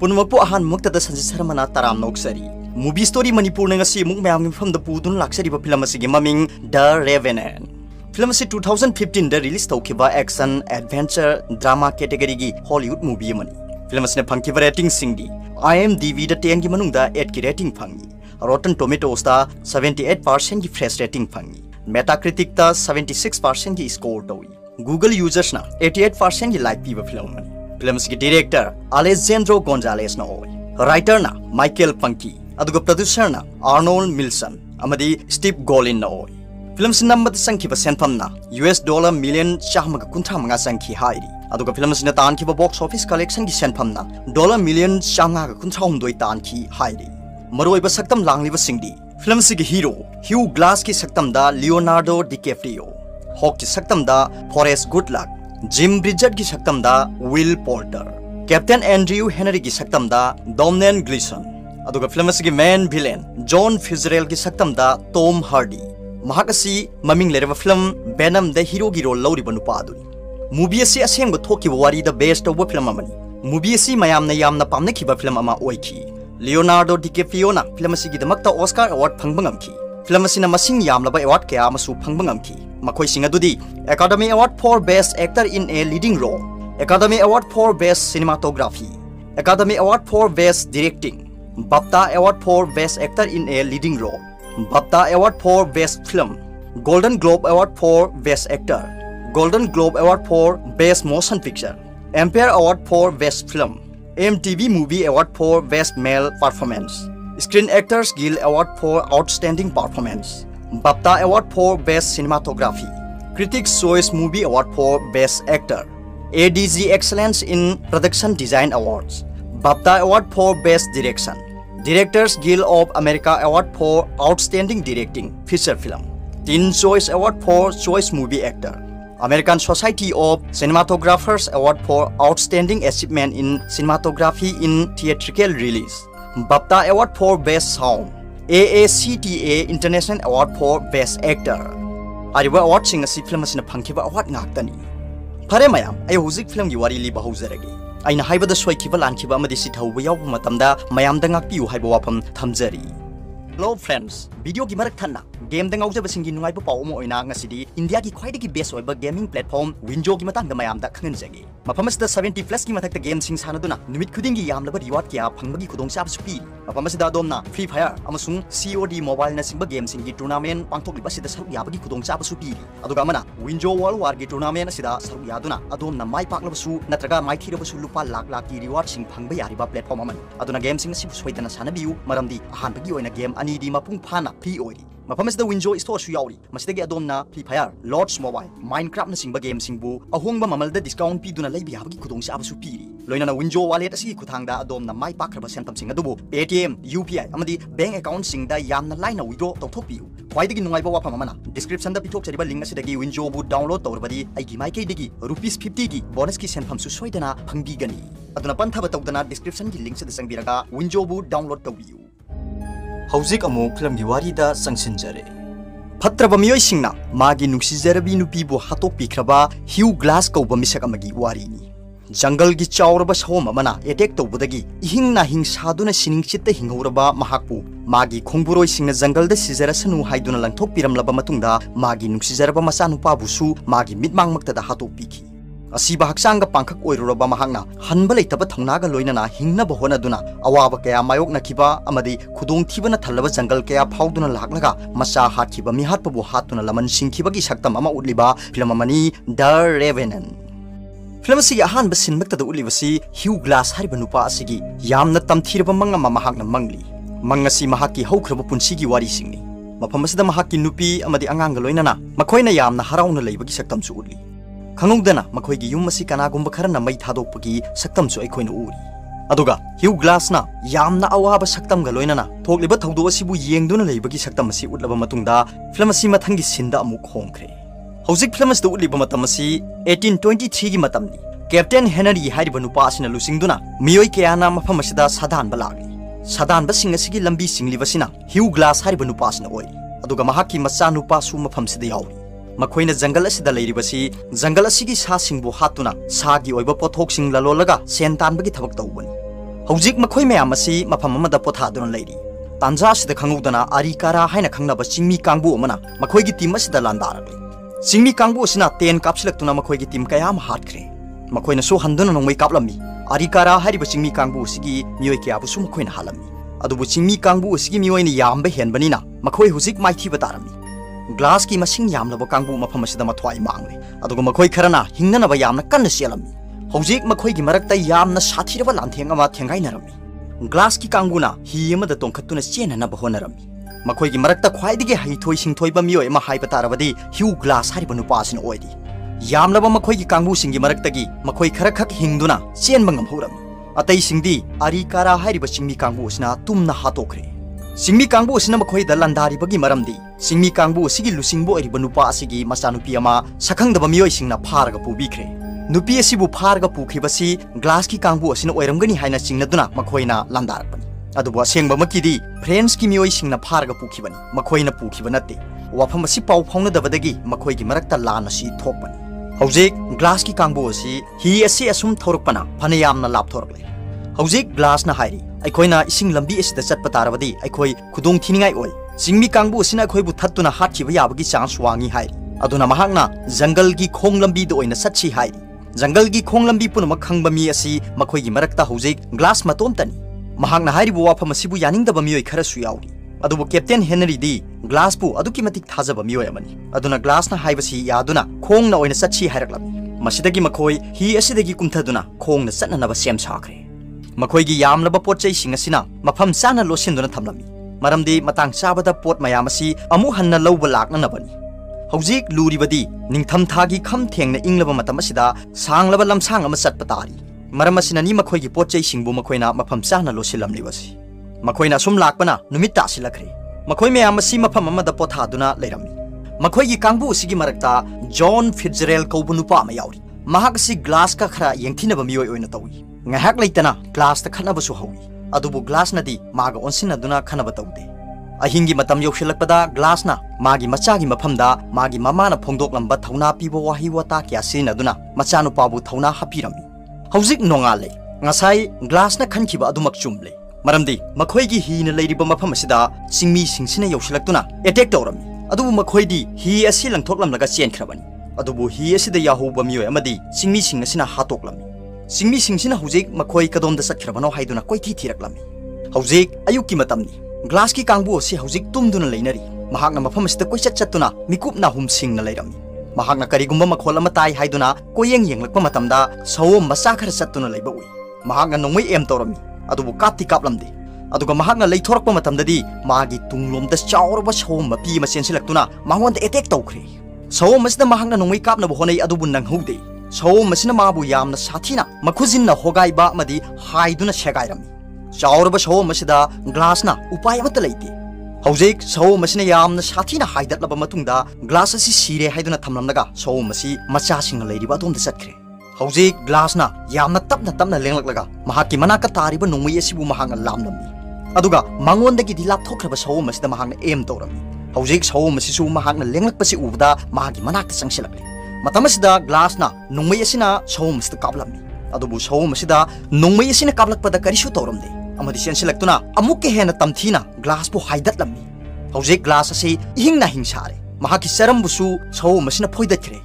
पुनमकपु अहान मुक्तद संजित शर्मना तराम नौक्सरी मूवी स्टोरी मणिपुर ने ngasi muk myam ngim pham da pu dun laksari ba film asigi maming The Revenant film asi 2015 da release tawkiba action adventure drama category gi Hollywood movie mani film asne phangki rating singdi IMDb da 10 gi manung da 8 ki rating phangi Rotten Tomatoes da 78% gi fresh rating phangi Metacritic da 76% gi score tawi Google users na 88% gi like piba film mani film की director Alejandro Gonzalez नो writer ना Michael Punke अदुगो producer ना Arnold Milchan अमदी Steve Golin नो होय film से number संखीब सेंफम ना यूएस डॉलर मिलियन चाहम कुंथा मंगा संख्या हाई अदुगा फिल्म से तान की बॉक्स ऑफिस कलेक्शन की सेंफम ना डॉलर मिलियन चाहम कुंथा हमदोई तान की हाई मरोइब सक्तम लांगलिब सिंगदी फिल्म से हीरो ह्यू ग्लास की सक्तम दा लियोनार्डो डिकेप्रियो हॉक की सक्तम दा फॉरेस्ट गुडलक जिम ब्रिजट की सक्तम Will Poulter Captain Andrew Henry की सक्तम डोमनेन ग्लीसन फिल्म की मेन विलेन जॉन फिजरेल की सक्तम टॉम हार्डी महासी असी ममिंग फिल्म बेनम द हीरो की रोल लौरी बनुपा मूवी असी असेंब थोकी वारी द बेस्ट ऑफ फिल्म अमनी मूवी असी मयामने यामना पामने की फिल्म अमा ओइखी लियोनार्डो डिकेपियोना फिल्म असी की दमकता ऑस्कर अवार्ड फंगबंगम की फिल्म असी ना मसिंग यामलबा अवार्ड क्या मसु फंगबंगम की Makoi Singadudi Academy Award for Best Actor in a Leading Role, Academy Award for Best Cinematography, Academy Award for Best Directing, BAFTA Award for Best Actor in a Leading Role, BAFTA Award for Best Film, Golden Globe Award for Best Actor, Golden Globe Award for Best Motion Picture, Empire Award for Best Film, MTV Movie Award for Best Male Performance, Screen Actors Guild Award for Outstanding Performance, Baptist Award for Best Cinematography, Critics' Choice Movie Award for Best Actor, ADG Excellence in Production Design Awards, Baptist Award for Best Direction, Directors Guild of America Award for Outstanding Directing Feature Film, Teen Choice Award for Choice Movie Actor, American Society of Cinematographers Award for Outstanding Achievement in Cinematography in Theatrical Release, Baptist Award for Best Sound, AACTA International Award for Best Actor. Ariwa award watching asi film asina phangkiba award ngaktani. Phare mayam, ai huzik film gi wari li bahuzaragi. Aina haibada swaikhiba lankiba amadi sithau ba yaw matamda mayam da ngakpiu haiba wapam thamjari. Hello friends, video kita marak thanna game dengan aku jaba singi nungai pa paw mo oina nga sidi India gi khwai gi base oiba gaming platform Winjo kita matang mayam tak kangen jagi. Mapamas da 70 plus tak game sing sana na numit kuding gi yam laba reward kya phangba bagi kudung sab supi. Mapamas da na Free Fire amasung COD mobile nasi singba game sing turnamen tournament pangtok liba sida seru ya bagi kudung siap supi. Aduga mana Winjo World War seru ya sida na yaduna na mai pak laba su natraga mai thira ba su lupa lak lak gi reward sing phangba yari ba ya platform aman. na game sing nasi sib soidana sana biu malam ahan bagi gi oina game ani ꯑꯅꯤꯗꯤ ꯃꯄꯨꯡ ꯐꯥꯅ free ꯑꯣꯏꯔꯤ ꯃꯐꯝ ꯑꯁꯤꯗ ꯋꯤꯟꯖꯣ ꯁ꯭ꯇꯣꯔꯁꯨ ꯌꯥꯎꯔꯤ ꯃꯁꯤꯗꯒꯤ ꯑꯗꯣꯝꯅ free Fire Lords mobile ꯃꯥꯏꯟꯀ꯭ꯔꯥꯐꯅꯆꯤꯡꯕ ꯒꯦꯝꯁꯤꯡꯕꯨ ꯑꯍꯣꯡꯕ ꯃꯃꯜꯗ ꯗꯤꯁꯀꯥꯎꯟ ꯄꯤꯗꯨꯅ ꯂꯩꯕ ꯌꯥꯕꯒꯤ ꯈꯨꯗꯣꯡꯆꯥꯕꯁꯨ ꯄꯤꯔꯤ ꯂꯣꯏꯅꯅ ꯋꯤꯟꯖꯣ ꯋꯥꯂꯦꯠ ꯑꯁꯤꯒꯤ ꯈꯨꯊꯥꯡꯗ ꯑꯗꯣꯝꯅ ꯃꯥꯏ ꯄꯥꯛꯈ꯭ꯔꯕ ꯁꯦꯟꯐꯝꯁꯤꯡ ꯑꯗꯨꯕꯨ ꯄꯦꯇꯤꯑꯦꯝ ꯌꯨ ꯄꯤ ꯑꯥꯏ ꯑꯃꯗꯤ ꯕꯦꯡ ꯑꯦꯀꯥꯎꯟꯠꯁꯤꯡꯗ ꯌꯥꯝꯅ ꯂꯥꯏꯅ ꯋꯤꯗ꯭ꯔꯣ ꯇꯧꯊꯣꯛꯄꯤꯌꯨ ꯈ꯭ꯋꯥꯏꯗꯒꯤ ꯅꯨꯡꯉꯥꯏꯕ ꯋꯥꯐꯝ ꯑꯃꯅ ꯗꯤꯁꯀ꯭ꯔꯤꯞꯁꯟꯗ ꯄꯤꯊꯣꯛꯆꯔꯤꯕ ꯂꯤꯡꯛ ꯑꯁꯤꯗꯒꯤ ꯋꯤꯟꯖꯣꯕꯨ ꯗꯥꯎꯟꯂꯣꯗ ꯇꯧꯔꯕꯗꯤ ꯑꯩꯒꯤ ꯃꯥꯏꯀꯩꯗꯒꯤ ꯔꯨꯄꯤꯁ ꯐꯤꯐꯇꯤꯒꯤ ꯕꯣꯅꯁꯀꯤ ꯁꯦꯟꯐꯝꯁꯨ ꯁꯣꯏꯗꯅ ꯐꯪꯕꯤꯒꯅꯤ ꯑꯗꯨꯅ ꯄꯟꯊꯕ ꯇꯧꯗꯅ ꯗꯤꯁꯀ꯭ꯔꯤꯞꯁꯟꯒꯤ ꯂꯤꯡꯛꯁꯤꯗ ꯆꯪꯕꯤꯔꯒ ꯋꯤꯟꯖꯣꯕꯨ ꯗꯥꯎꯟꯂꯣꯗ ꯇꯧꯕꯤꯌꯨ ꯍꯧꯖꯤꯛ ꯑꯃꯨꯛ ꯐꯤꯂꯝꯒꯤ ꯋꯥꯔꯤꯗ ꯆꯪꯁꯤꯟꯖꯔꯦ ꯐꯠꯇ꯭ꯔꯕ ꯃꯤꯑꯣꯏꯁꯤꯡꯅ ꯃꯥꯒꯤ ꯅꯨꯡꯁꯤꯖꯔꯕꯤ ꯅꯨꯄꯤꯕꯨ ꯍꯥꯠꯇꯣꯛꯄꯤꯈ꯭ꯔꯕ ꯍ꯭ꯌꯨ ꯒ꯭ꯂꯥꯁ ꯀꯧꯕ ꯃꯤꯁꯛ ꯑꯃꯒꯤ ꯋꯥꯔꯤꯅꯤ ꯖꯪꯒꯜꯒꯤ ꯆꯥꯎꯔꯕ ꯁꯑꯣꯝ ꯑꯃꯅ ꯑꯦꯇꯦꯛ ꯇꯧꯕꯗꯒꯤ ꯏꯍꯤꯡ ꯅꯥꯍꯤꯡ ꯁꯥꯗꯨꯅ ꯁꯤꯅꯤꯡ ꯆꯤꯠꯇ ꯍꯤꯡꯍꯧꯔꯕ ꯃꯍꯥꯛꯄꯨ ꯃꯥꯒꯤ ꯈꯣꯡꯕꯨꯔꯣꯏꯁꯤꯡꯅ ꯖꯪꯒꯜꯗ ꯁꯤꯖꯔꯁꯅꯨ ꯍꯥꯏꯗꯨꯅ ꯂꯪꯊꯣꯛꯄꯤꯔꯝꯂꯕ ꯃꯇꯨꯡꯗ ꯃꯥꯒꯤ ꯅꯨꯡꯁꯤꯖꯔꯕ ꯃꯆꯥꯅꯨꯄꯥꯕꯨꯁꯨ ꯃꯥꯒꯤ ꯃꯤꯠꯃꯥꯡꯃꯛꯇꯗ ꯍꯥꯠꯇꯣꯛꯄꯤꯈꯤ ꯑꯁꯤꯕ ꯍꯛꯆꯥꯡꯒ ꯄꯥꯡꯈꯛ ꯑꯣꯏꯔꯨꯔꯕ ꯃꯍꯥꯛꯅ ꯍꯟꯕ ꯂꯩꯇꯕ ꯊꯧꯅꯥꯒ ꯂꯣꯏꯅꯅ ꯍꯤꯡꯅꯕ ꯍꯣꯠꯅꯗꯨꯅ ꯑꯋꯥꯕ ꯀꯌꯥ ꯃꯥꯌꯣꯛꯅꯈꯤꯕ ꯑꯃꯗꯤ ꯈꯨꯗꯣꯡꯊꯤꯕꯅ ꯊꯜꯂꯕ ꯖꯪꯒꯜ ꯀꯌꯥ ꯐꯥꯎꯗꯨꯅ ꯂꯥꯛꯂꯒ ꯃꯆꯥ ꯍꯥꯠꯈꯤꯕ ꯃꯤꯍꯥꯠꯄꯕꯨ ꯍꯥꯠꯇꯨꯅ ꯂꯃꯟ ꯁꯤꯡꯈꯤꯕꯒꯤ ꯁꯛꯇꯝ ꯑꯃ ꯎꯠꯂꯤꯕ ꯐꯤꯂꯝ ꯑꯃꯅꯤ ꯗ ꯔꯦꯚꯦꯅꯟ ꯐꯤꯂꯝ ꯑꯁꯤꯒꯤ ꯑꯍꯥꯟꯕ ꯁꯤꯟꯃꯛꯇꯗ ꯎꯠꯂꯤꯕꯁꯤ ꯍ꯭ꯌꯨ ꯒ꯭ꯂꯥꯁ ꯍꯥꯏꯔꯤꯕ ꯅꯨꯄꯥ ꯑꯁꯤꯒꯤ ꯌꯥꯝꯅ ꯇꯝꯊꯤꯔꯕ ꯃꯪ ꯑꯃ ꯃꯍꯥꯛꯅ ꯃꯪꯂꯤ ꯃꯪ ꯑꯁꯤ ꯃꯍꯥꯛꯀꯤ ꯍꯧꯈ꯭ꯔꯕ ꯄꯨꯟꯁꯤꯒꯤ ꯋꯥꯔꯤꯁꯤꯡꯅꯤ ꯃꯐꯝ ꯑꯁꯤꯗ ꯃꯍꯥꯛꯀꯤ ꯅꯨꯄꯤ ꯑꯃꯗꯤ ꯈꯪꯍꯧꯗꯅ ꯃꯈꯣꯏꯒꯤ ꯌꯨꯝ ꯑꯁꯤ ꯀꯅꯥꯒꯨꯝꯕ ꯈꯔꯅ ꯃꯩ ꯊꯥꯗꯣꯛꯄꯒꯤ ꯁꯛꯇꯝꯁꯨ ꯑꯩꯈꯣꯏꯅ ꯎꯔꯤ ꯑꯗꯨꯒ ꯍ꯭ꯌꯨ ꯒ꯭ꯂꯥꯁꯅ ꯌꯥꯝꯅ ꯑꯋꯥꯕ ꯁꯛꯇꯝꯒ ꯂꯣꯏꯅꯅ ꯊꯣꯛꯂꯤꯕ ꯊꯧꯗꯣꯛ ꯑꯁꯤꯕꯨ ꯌꯦꯡꯗꯨꯅ ꯂꯩꯕꯒꯤ ꯁꯛꯇꯝ ꯑꯁꯤ ꯎꯠꯂꯕ ꯃꯇꯨꯡꯗ ꯐꯤꯂꯝ ꯑꯁꯤ ꯃꯊꯪꯒꯤ ꯁꯤꯟꯗ ꯑꯃꯨꯛ ꯍꯣꯡꯈ꯭ꯔꯦ ꯍꯧꯖꯤꯛ ꯐꯤꯂꯝ ꯑꯁꯤꯗ ꯎꯠꯂꯤꯕ ꯃꯇꯝ ꯑꯁꯤ 1823ꯒꯤ ꯃꯇꯝꯅꯤ ꯀꯦꯞꯇꯦꯟ ꯍꯦꯅꯔꯤ ꯍꯥꯏꯔꯤꯕ ꯅꯨꯄꯥ ꯑꯁꯤꯅ ꯂꯨꯆꯤꯡꯗꯨꯅ ꯃꯤꯑꯣꯏ ꯀꯌꯥꯅ ꯃꯐꯝ ꯑꯁꯤꯗ ꯁꯥꯗꯥꯟꯕ ꯂꯥꯛꯂꯤ ꯁꯥꯗꯥꯟꯕꯁꯤꯡ ꯑꯁꯤꯒꯤ ꯂꯝꯕꯤ ꯆꯤꯡꯂꯤꯕꯁꯤꯅ ꯍ꯭ꯌꯨ ꯒ꯭ꯂꯥꯁ ꯍꯥꯏꯔꯤꯕ ꯅꯨꯄꯥ ꯑꯁꯤꯅ ꯑꯣꯏꯔꯤ ꯑꯗꯨꯒ ꯃꯍꯥꯛꯀꯤ ꯃꯆꯥꯅꯨꯄꯥꯁꯨ ꯃꯐꯝꯁꯤꯗ ꯌꯥꯎꯔꯤ ꯃꯈꯣꯏꯅ ꯖꯪꯒꯜ ꯑꯁꯤꯗ ꯂꯩꯔꯤꯕꯁꯤ ꯖꯪꯒꯜ ꯑꯁꯤꯒꯤ ꯁꯥꯁꯤꯡꯕꯨ ꯍꯥꯠꯇꯨꯅ ꯁꯥꯒꯤ ꯑꯣꯏꯕ ꯄꯣꯠꯊꯣꯛꯁꯤꯡ ꯂꯂꯣꯜꯂꯒ ꯁꯦꯟ ꯇꯥꯟꯕꯒꯤ ꯊꯕꯛ ꯇꯧꯕꯅꯤ ꯍꯧꯖꯤꯛ ꯃꯈꯣꯏ ꯃꯌꯥꯝ ꯑꯁꯤ ꯃꯐꯝ ꯑꯃꯗ ꯄꯣꯊꯥꯗꯨꯅ ꯂꯩꯔꯤ ꯇꯥꯟꯖꯥ ꯑꯁꯤꯗ ꯈꯪꯍꯧꯗꯅ ꯑꯔꯤ ꯀꯥꯔꯥ ꯍꯥꯏꯅ ꯈꯪꯅꯕ ꯆꯤꯡꯃꯤ ꯀꯥꯡꯕꯨ ꯑꯃꯅ ꯃꯈꯣꯏꯒꯤ ꯇꯤꯝ ꯑꯁꯤꯗ ꯂꯥꯟꯗꯥꯔꯛꯂꯤ ꯆꯤꯡꯃꯤ ꯀꯥꯡꯕꯨ ꯑꯁꯤꯅ ꯇꯦꯟ ꯀꯥꯞꯁꯤꯜꯂꯛꯇꯨꯅ ꯃꯈꯣꯏꯒꯤ ꯇꯤꯝ ꯀꯌꯥ ꯑꯃ ꯍꯥꯠꯈ꯭ꯔꯦ ꯃꯈꯣꯏꯅꯁꯨ ꯍꯟꯗꯨꯅ ꯅꯣꯡꯃꯩ ꯀꯥꯞꯂꯝꯃꯤ ꯑꯔꯤ ꯀꯥꯔꯥ ꯍꯥꯏꯔꯤꯕ ꯆꯤꯡꯃꯤ ꯀꯥꯡꯕꯨ ꯑꯁꯤꯒꯤ ꯃꯤꯑꯣꯏ ꯀꯌꯥꯕꯨꯁꯨ ꯃꯈꯣꯏꯅ ꯍꯥꯠꯂꯝꯃꯤ ꯑꯗꯨꯕꯨ ꯆꯤꯡꯃꯤ ꯀꯥꯡꯕꯨ ꯑꯁꯤꯒꯤ ꯃꯤꯑꯣꯏꯅ ꯌꯥꯝꯕ ꯍꯦꯟꯕꯅꯤꯅ ꯃꯈꯣꯏ ꯍꯧꯖꯤꯛ ꯃꯥꯏꯊꯤꯕ ꯇꯥꯔꯝꯃꯤ ग्लास की मसिंग यामलब कांगबू मफम असिद मथ्वाई मांगे अदुगु मखोय खरना हिंगनब यामन कन्न सेलमी की मरकत यामन साथीरब लांथेंग ग्लास की कांगुना हियमद तोंखतुन सेननब होनरमी मखोय की मरकत खाई हइथोय सिंथोय बमियो एमा ह्यू ग्लास हारिब नुपासिन ओइदी यामलब मखोय की कांगबू सिंगी मरकतगी मखोय खरखक हिंगदुना सेनबंगम होरमी अरी कारा हारिब सिंगी कांगबू उसना तुमना हातोखरे ꯆꯤꯡꯃꯤ ꯀꯥꯡꯕꯨ ꯑꯁꯤꯅ ꯃꯈꯣꯏꯗ ꯂꯥꯟꯗꯥꯔꯤꯕꯒꯤ ꯃꯔꯝꯗꯤ ꯆꯤꯡꯃꯤ ꯀꯥꯡꯕꯨ ꯑꯁꯤꯒꯤ ꯂꯨꯆꯤꯡꯕ ꯑꯣꯏꯔꯤꯕ ꯅꯨꯄꯥ ꯑꯁꯤꯒꯤ ꯃꯆꯥꯅꯨꯄꯤ ꯑꯃ ꯁꯛꯈꯪꯗꯕ ꯃꯤꯑꯣꯏꯁꯤꯡꯅ ꯐꯥꯔꯒ ꯄꯨꯕꯤꯈ꯭ꯔꯦ ꯅꯨꯄꯤ ꯑꯁꯤꯕꯨ ꯐꯥꯔꯒ ꯄꯨꯈꯤꯕꯁꯤ ꯒ꯭ꯂꯥꯁꯀꯤ ꯀꯥꯡꯕꯨ ꯑꯁꯤꯅ ꯑꯣꯏꯔꯝꯒꯅꯤ ꯍꯥꯏꯅ ꯆꯤꯡꯅꯗꯨꯅ ꯃꯈꯣꯏꯅ ꯂꯥꯟꯗꯥꯔꯛꯄꯅꯤ ꯑꯗꯨꯕꯨ ꯑꯁꯦꯡꯕꯃꯛꯀꯤꯗꯤ ꯐ꯭ꯔꯦꯟꯁꯀꯤ ꯃꯤꯑꯣꯏꯁꯤꯡꯅ ꯐꯥꯔꯒ ꯄꯨꯈꯤꯕꯅꯤ ꯃꯈꯣꯏꯅ ꯄꯨꯈꯤꯕ ꯅꯠꯇꯦ ꯋꯥꯐꯝ ꯑꯁꯤ ꯄꯥꯎ ꯐꯥꯎꯅꯗꯕꯗꯒꯤ ꯃꯈꯣꯏꯒꯤ ꯃꯔꯛꯇ ꯂꯥꯟ ꯑꯁꯤ ꯊꯣꯛꯄꯅꯤ ꯍꯧꯖꯤꯛ ꯒ꯭ꯂꯥꯁꯀꯤ ꯀꯥꯡꯕꯨ ꯑꯁꯤ ꯍꯤ ꯑꯁꯤ ꯑꯁꯨꯝ ꯊꯧꯔꯛꯄꯅ ꯐꯅ ꯌꯥꯝꯅ ꯂꯥꯞꯊꯣꯔꯛꯂꯦ ꯍꯧꯖꯤꯛ ꯒ꯭ꯂꯥꯁꯅ ꯍꯥꯏꯔꯤ ꯑꯩꯈꯣꯏꯅ ꯏꯁꯤꯡ ꯂꯝꯕꯤ ꯑꯁꯤꯗ ꯆꯠꯄ ꯇꯥꯔꯕꯗꯤ ꯑꯩꯈꯣꯏ ꯈꯨꯗꯣꯡꯊꯤꯅꯤꯡꯉꯥꯏ ꯑꯣꯏ ꯆꯤꯡꯃꯤ ꯀꯥꯡꯕꯨ ꯑꯁꯤꯅ ꯑꯩꯈꯣꯏꯕꯨ ꯊꯠꯇꯨꯅ ꯍꯥꯠꯈꯤꯕ ꯌꯥꯕꯒꯤ ꯆꯥꯟꯁ ꯋꯥꯡꯉꯤ ꯍꯥꯏꯔꯤ ꯑꯗꯨꯅ ꯃꯍꯥꯛꯅ ꯖꯪꯒꯜꯒꯤ ꯈꯣꯡ ꯂꯝꯕꯤꯗ ꯑꯣꯏꯅ ꯆꯠꯁꯤ ꯍꯥꯏꯔꯤ ꯖꯪꯒꯜꯒꯤ ꯈꯣꯡ ꯂꯝꯕꯤ ꯄꯨꯝꯅꯃꯛ ꯈꯪꯕ ꯃꯤ ꯑꯁꯤ ꯃꯈꯣꯏꯒꯤ ꯃꯔꯛꯇ ꯍꯧꯖꯤꯛ ꯒ꯭ꯂꯥꯁ ꯃꯇꯣꯝꯇꯅꯤ ꯃꯍꯥꯛꯅ ꯍꯥꯏꯔꯤꯕ ꯋꯥꯐꯝ ꯑꯁꯤꯕꯨ ꯌꯥꯅꯤꯡꯗꯕ ꯃꯤꯑꯣꯏ ꯈꯔꯁꯨ ꯌꯥꯎꯔꯤ ꯑꯗꯨꯕꯨ ꯀꯦꯞꯇꯦꯟ ꯍꯦꯅꯔꯤꯗꯤ ꯒ꯭ꯂꯥꯁꯄꯨ ꯑꯗꯨꯛꯀꯤ ꯃꯇꯤꯛ ꯊꯥꯖꯕ ꯃꯤꯑꯣꯏ ꯑꯃꯅꯤ ꯑꯗꯨꯅ ꯒ꯭ꯂꯥꯁꯅ ꯍꯥꯏꯕꯁꯤ ꯌꯥꯗꯨꯅ ꯈꯣꯡꯅ ꯑꯣꯏꯅ ꯆꯠꯁꯤ ꯍꯥꯏꯔꯛꯂꯝꯃꯤ ꯃꯁꯤꯗꯒꯤ ꯃꯈꯣꯏ ꯍꯤ ꯑꯁꯤꯗꯒꯤ ꯀꯨꯝꯊꯗꯨꯅ ꯈꯣꯡꯅ ꯆꯠꯅꯅꯕ ꯁꯦꯝ ꯁꯥꯈ꯭ꯔꯦ ꯃꯈꯣꯏꯒꯤ ꯌꯥꯝꯂꯕ ꯄꯣꯠ ꯆꯩꯁꯤꯡ ꯑꯁꯤꯅ ꯃꯐꯝ ꯆꯥꯅ ꯂꯣꯠꯁꯤꯟꯗꯨꯅ ꯊꯝꯂꯝꯃꯤ ꯃꯔꯝꯗꯤ ꯃꯇꯥꯡ ꯆꯥꯕꯗ ꯄꯣꯠ ꯃꯌꯥꯝ ꯑꯁꯤ ꯑꯃꯨꯛ ꯍꯟꯅ ꯂꯧꯕ ꯂꯥꯛꯅꯅꯕꯅꯤ ꯍꯧꯖꯤꯛ ꯂꯨꯔꯤꯕꯗꯤ ꯅꯤꯡꯊꯝꯊꯥꯒꯤ ꯈꯝ ꯊꯦꯡꯅ ꯏꯪꯂꯕ ꯃꯇꯝ ꯑꯁꯤꯗ ꯁꯥꯡꯂꯕ ꯂꯝꯁꯥꯡ ꯑꯃ ꯆꯠꯄ ꯇꯥꯔꯤ ꯃꯔꯝ ꯑꯁꯤꯅꯅꯤ ꯃꯈꯣꯏꯒꯤ ꯄꯣꯠ ꯆꯩꯁꯤꯡꯕꯨ ꯃꯈꯣꯏꯅ ꯃꯐꯝ ꯆꯥꯅ ꯂꯣꯠꯁꯤꯜꯂꯝꯂꯤꯕꯁꯤ ꯃꯈꯣꯏꯅ ꯑꯁꯨꯝ ꯂꯥꯛꯄꯅ ꯅꯨꯃꯤꯠ ꯇꯥꯁꯤꯜꯂꯛꯈ꯭ꯔꯦ ꯃꯈꯣꯏ ꯃꯌꯥꯝ ꯑꯁꯤ ꯃꯐꯝ ꯑꯃꯗ ꯄꯣꯊꯥꯗꯨꯅ ꯂꯩꯔꯝꯃꯤ ꯃꯈꯣꯏꯒꯤ ꯀꯥꯡꯕꯨ ꯑꯁꯤꯒꯤ ꯃꯔꯛꯇ ꯖꯣꯟ ꯐꯤꯠꯖꯔꯦꯜ ꯀꯧꯕ ꯅꯨꯄꯥ ꯑꯃ ꯌꯥꯎꯔꯤ ꯃꯍꯥꯛ ꯑꯁꯤ ꯒ꯭ꯂꯥꯁꯀ ꯈꯔ ꯌꯦꯡꯊꯤꯅꯕ ꯃꯤꯑꯣꯏ ꯑꯣꯏꯅ ꯇꯧꯏ ngahak leitana glass ta khana su hawi adubu glass na nadi maga onsina duna khana bataude ahingi matam pada glass na magi macha gi maphamda magi mama na phongdok lamba thauna pibo wahi wata kya sina duna macha nu pabu thauna hapirami hauzik le ngasai glass na khankiba adumak chumle maramdi makhoi gi hi na leiri ba mapham asida singmi singsina yoshilakduna attack tawrami adubu makhoi di hi asi langthoklam laga chen khrabani adubu hi asida da ba miyo amadi singmi sing asina hatoklam ꯆꯤꯡꯃꯤꯁꯤꯡꯁꯤꯅ ꯍꯧꯖꯤꯛ ꯃꯈꯣꯏ ꯀꯗꯣꯝꯗ ꯆꯠꯈ꯭ꯔꯕꯅꯣ ꯍꯥꯏꯗꯨꯅ ꯀꯣꯏꯊꯤ ꯊꯤꯔꯛꯂꯝꯃꯤ ꯍꯧꯖꯤꯛ ꯑꯌꯨꯛꯀꯤ ꯃꯇꯝꯅꯤ ꯒ꯭ꯂꯥꯁꯀꯤ ꯀꯥꯡꯕꯨ ꯑꯁꯤ ꯍꯧꯖꯤꯛ ꯇꯨꯝꯗꯨꯅ ꯂꯩꯅꯔꯤ ꯃꯍꯥꯛꯅ ꯃꯐꯝ ꯑꯁꯤꯗ ꯀꯣꯏꯆꯠ ꯆꯠꯇꯨꯅ ꯃꯤꯀꯨꯞ ꯅꯥꯍꯨꯝ ꯁꯤꯡꯅ ꯂꯩꯔꯝꯃꯤ ꯃꯍꯥꯛꯅ ꯀꯔꯤꯒꯨꯝꯕ ꯃꯈꯣꯜ ꯑꯃ ꯇꯥꯏ ꯍꯥꯏꯗꯨꯅ ꯀꯣꯌꯦꯡ ꯌꯦꯡꯂꯛꯄ ꯃꯇꯝꯗ ꯁꯑꯣꯝ ꯃꯆꯥ ꯈꯔ ꯆꯠꯇꯨꯅ ꯂꯩꯕ ꯎꯏ ꯃꯍꯥꯛꯅ ꯅꯣꯡꯃꯩ ꯑꯦꯝ ꯇꯧꯔꯝꯃꯤ ꯑꯗꯨꯕꯨ ꯀꯥꯞꯇꯤ ꯀꯥꯞꯂꯝꯗꯦ ꯑꯗꯨꯒ ꯃꯍꯥꯛꯅ ꯂꯩꯊꯣꯔꯛꯄ ꯃꯇꯝꯗꯗꯤ ꯃꯥꯒꯤ ꯇꯨꯡꯂꯣꯝꯗ ꯆꯥꯎꯔꯕ ꯁꯑꯣꯝ ꯃꯄꯤ ꯑꯃ ꯆꯦꯟꯁꯤꯜꯂꯛꯇꯨꯅ ꯃꯉꯣꯟꯗ ꯑꯦꯇꯦꯛ ꯇꯧꯈ꯭ꯔꯦ ꯁꯑꯣꯝ ꯑꯁꯤꯗ ꯃꯍꯥꯛꯅ ꯅꯣꯡꯃꯩ ꯀꯥꯞꯅꯕ ꯍꯣꯠꯅꯩ ꯑꯗꯨꯕꯨ ꯅꯪꯍꯧꯗꯦ ꯁꯑꯣꯝ ꯑꯁꯤꯅ ꯃꯥꯕꯨ ꯌꯥꯝꯅ ꯁꯥꯊꯤꯅ ꯃꯈꯨꯖꯤꯟꯅ ꯍꯣꯒꯥꯏꯕ ꯑꯃꯗꯤ ꯍꯥꯏꯗꯨꯅ ꯁꯦꯒꯥꯏꯔꯝꯃꯤ ꯆꯥꯎꯔꯕ ꯁꯑꯣꯝ ꯑꯁꯤꯗ ꯒ꯭ꯂꯥꯁꯅ ꯎꯄꯥꯏ ꯑꯃꯠꯇ ꯂꯩꯇꯦ ꯍꯧꯖꯤꯛ ꯁꯑꯣꯝ ꯑꯁꯤꯅ ꯌꯥꯝꯅ ꯁꯥꯊꯤꯅ ꯍꯥꯏꯗꯠꯂꯕ ꯃꯇꯨꯡꯗ ꯒ꯭ꯂꯥꯁ ꯑꯁꯤ ꯁꯤꯔꯦ ꯍꯥꯏꯗꯨꯅ ꯊꯝꯂꯝꯂꯒ ꯁꯑꯣꯝ ꯑꯁꯤ ꯃꯆꯥꯁꯤꯡꯅ ꯂꯩꯔꯤꯕ ꯑꯗꯣꯝꯗ ꯆꯠꯈ꯭ꯔꯦ ꯍꯧꯖꯤꯛ ꯒ꯭ꯂꯥꯁꯅ ꯌꯥꯝꯅ ꯇꯞꯅ ꯇꯞꯅ ꯂꯦꯡꯂꯛꯂꯒ ꯃꯍꯥꯛꯀꯤ ꯃꯅꯥꯛꯇ ꯇꯥꯔꯤꯕ ꯅꯣꯡꯃꯩ ꯑꯁꯤꯕꯨ ꯃꯍꯥꯛꯅ ꯂꯥꯝꯂꯝꯃꯤ ꯑꯗꯨꯒ ꯃꯉꯣꯟꯗꯒꯤꯗꯤ ꯂꯥꯞꯊꯣꯛꯈ꯭ꯔꯕ ꯁꯑꯣꯝ ꯑꯁꯤꯗ ꯃꯍꯥꯛꯅ ꯑꯦꯝ ꯇꯧꯔꯝꯃꯤ ꯍꯧꯖꯤꯛ ꯁꯑꯣꯝ ꯑꯁꯤꯁꯨ ꯃꯍꯥꯛꯅ ꯂꯦꯡꯂꯛꯄꯁꯤ ꯎꯕꯗ ꯃꯍꯥꯛꯀꯤ ꯃꯅꯥꯛꯇ ꯆꯪꯁꯤꯜꯂꯛꯂꯦ ꯃꯇꯝ ꯑꯁꯤꯗ ꯒ꯭ꯂꯥꯁꯅ ꯅꯣꯡꯃꯩ ꯑꯁꯤꯅ ꯁꯑꯣꯝ ꯑꯁꯤꯗ ꯀꯥꯞꯂꯝꯃꯤ ꯑꯗꯨꯕꯨ ꯁꯑꯣꯝ ꯑꯁꯤꯗ ꯅꯣꯡꯃꯩ ꯑꯁꯤꯅ ꯀꯥꯞꯂꯛꯄꯗ ꯀꯔꯤꯁꯨ ꯇꯧꯔꯝꯗꯦ ꯑꯃꯗꯤ ꯆꯦꯟꯁꯤꯜꯂꯛꯇꯨꯅ ꯑꯃꯨꯛꯀ ꯍꯦꯟꯅ ꯇꯝꯊꯤꯅ ꯒ꯭ꯂꯥꯁꯄꯨ ꯍꯥꯏꯗꯠꯂꯝꯃꯤ ꯍꯧꯖꯤꯛ ꯒ꯭ꯂꯥꯁ ꯑꯁꯤ ꯏꯍꯤꯡ ꯅꯥꯍꯤꯡ ꯁꯥꯔꯦ ꯃꯍꯥꯛꯀꯤ ꯆꯔꯝꯕꯨꯁꯨ ꯁꯑꯣꯝ ꯑꯁꯤꯅ ꯐꯣꯏꯗꯠꯈ꯭ꯔꯦ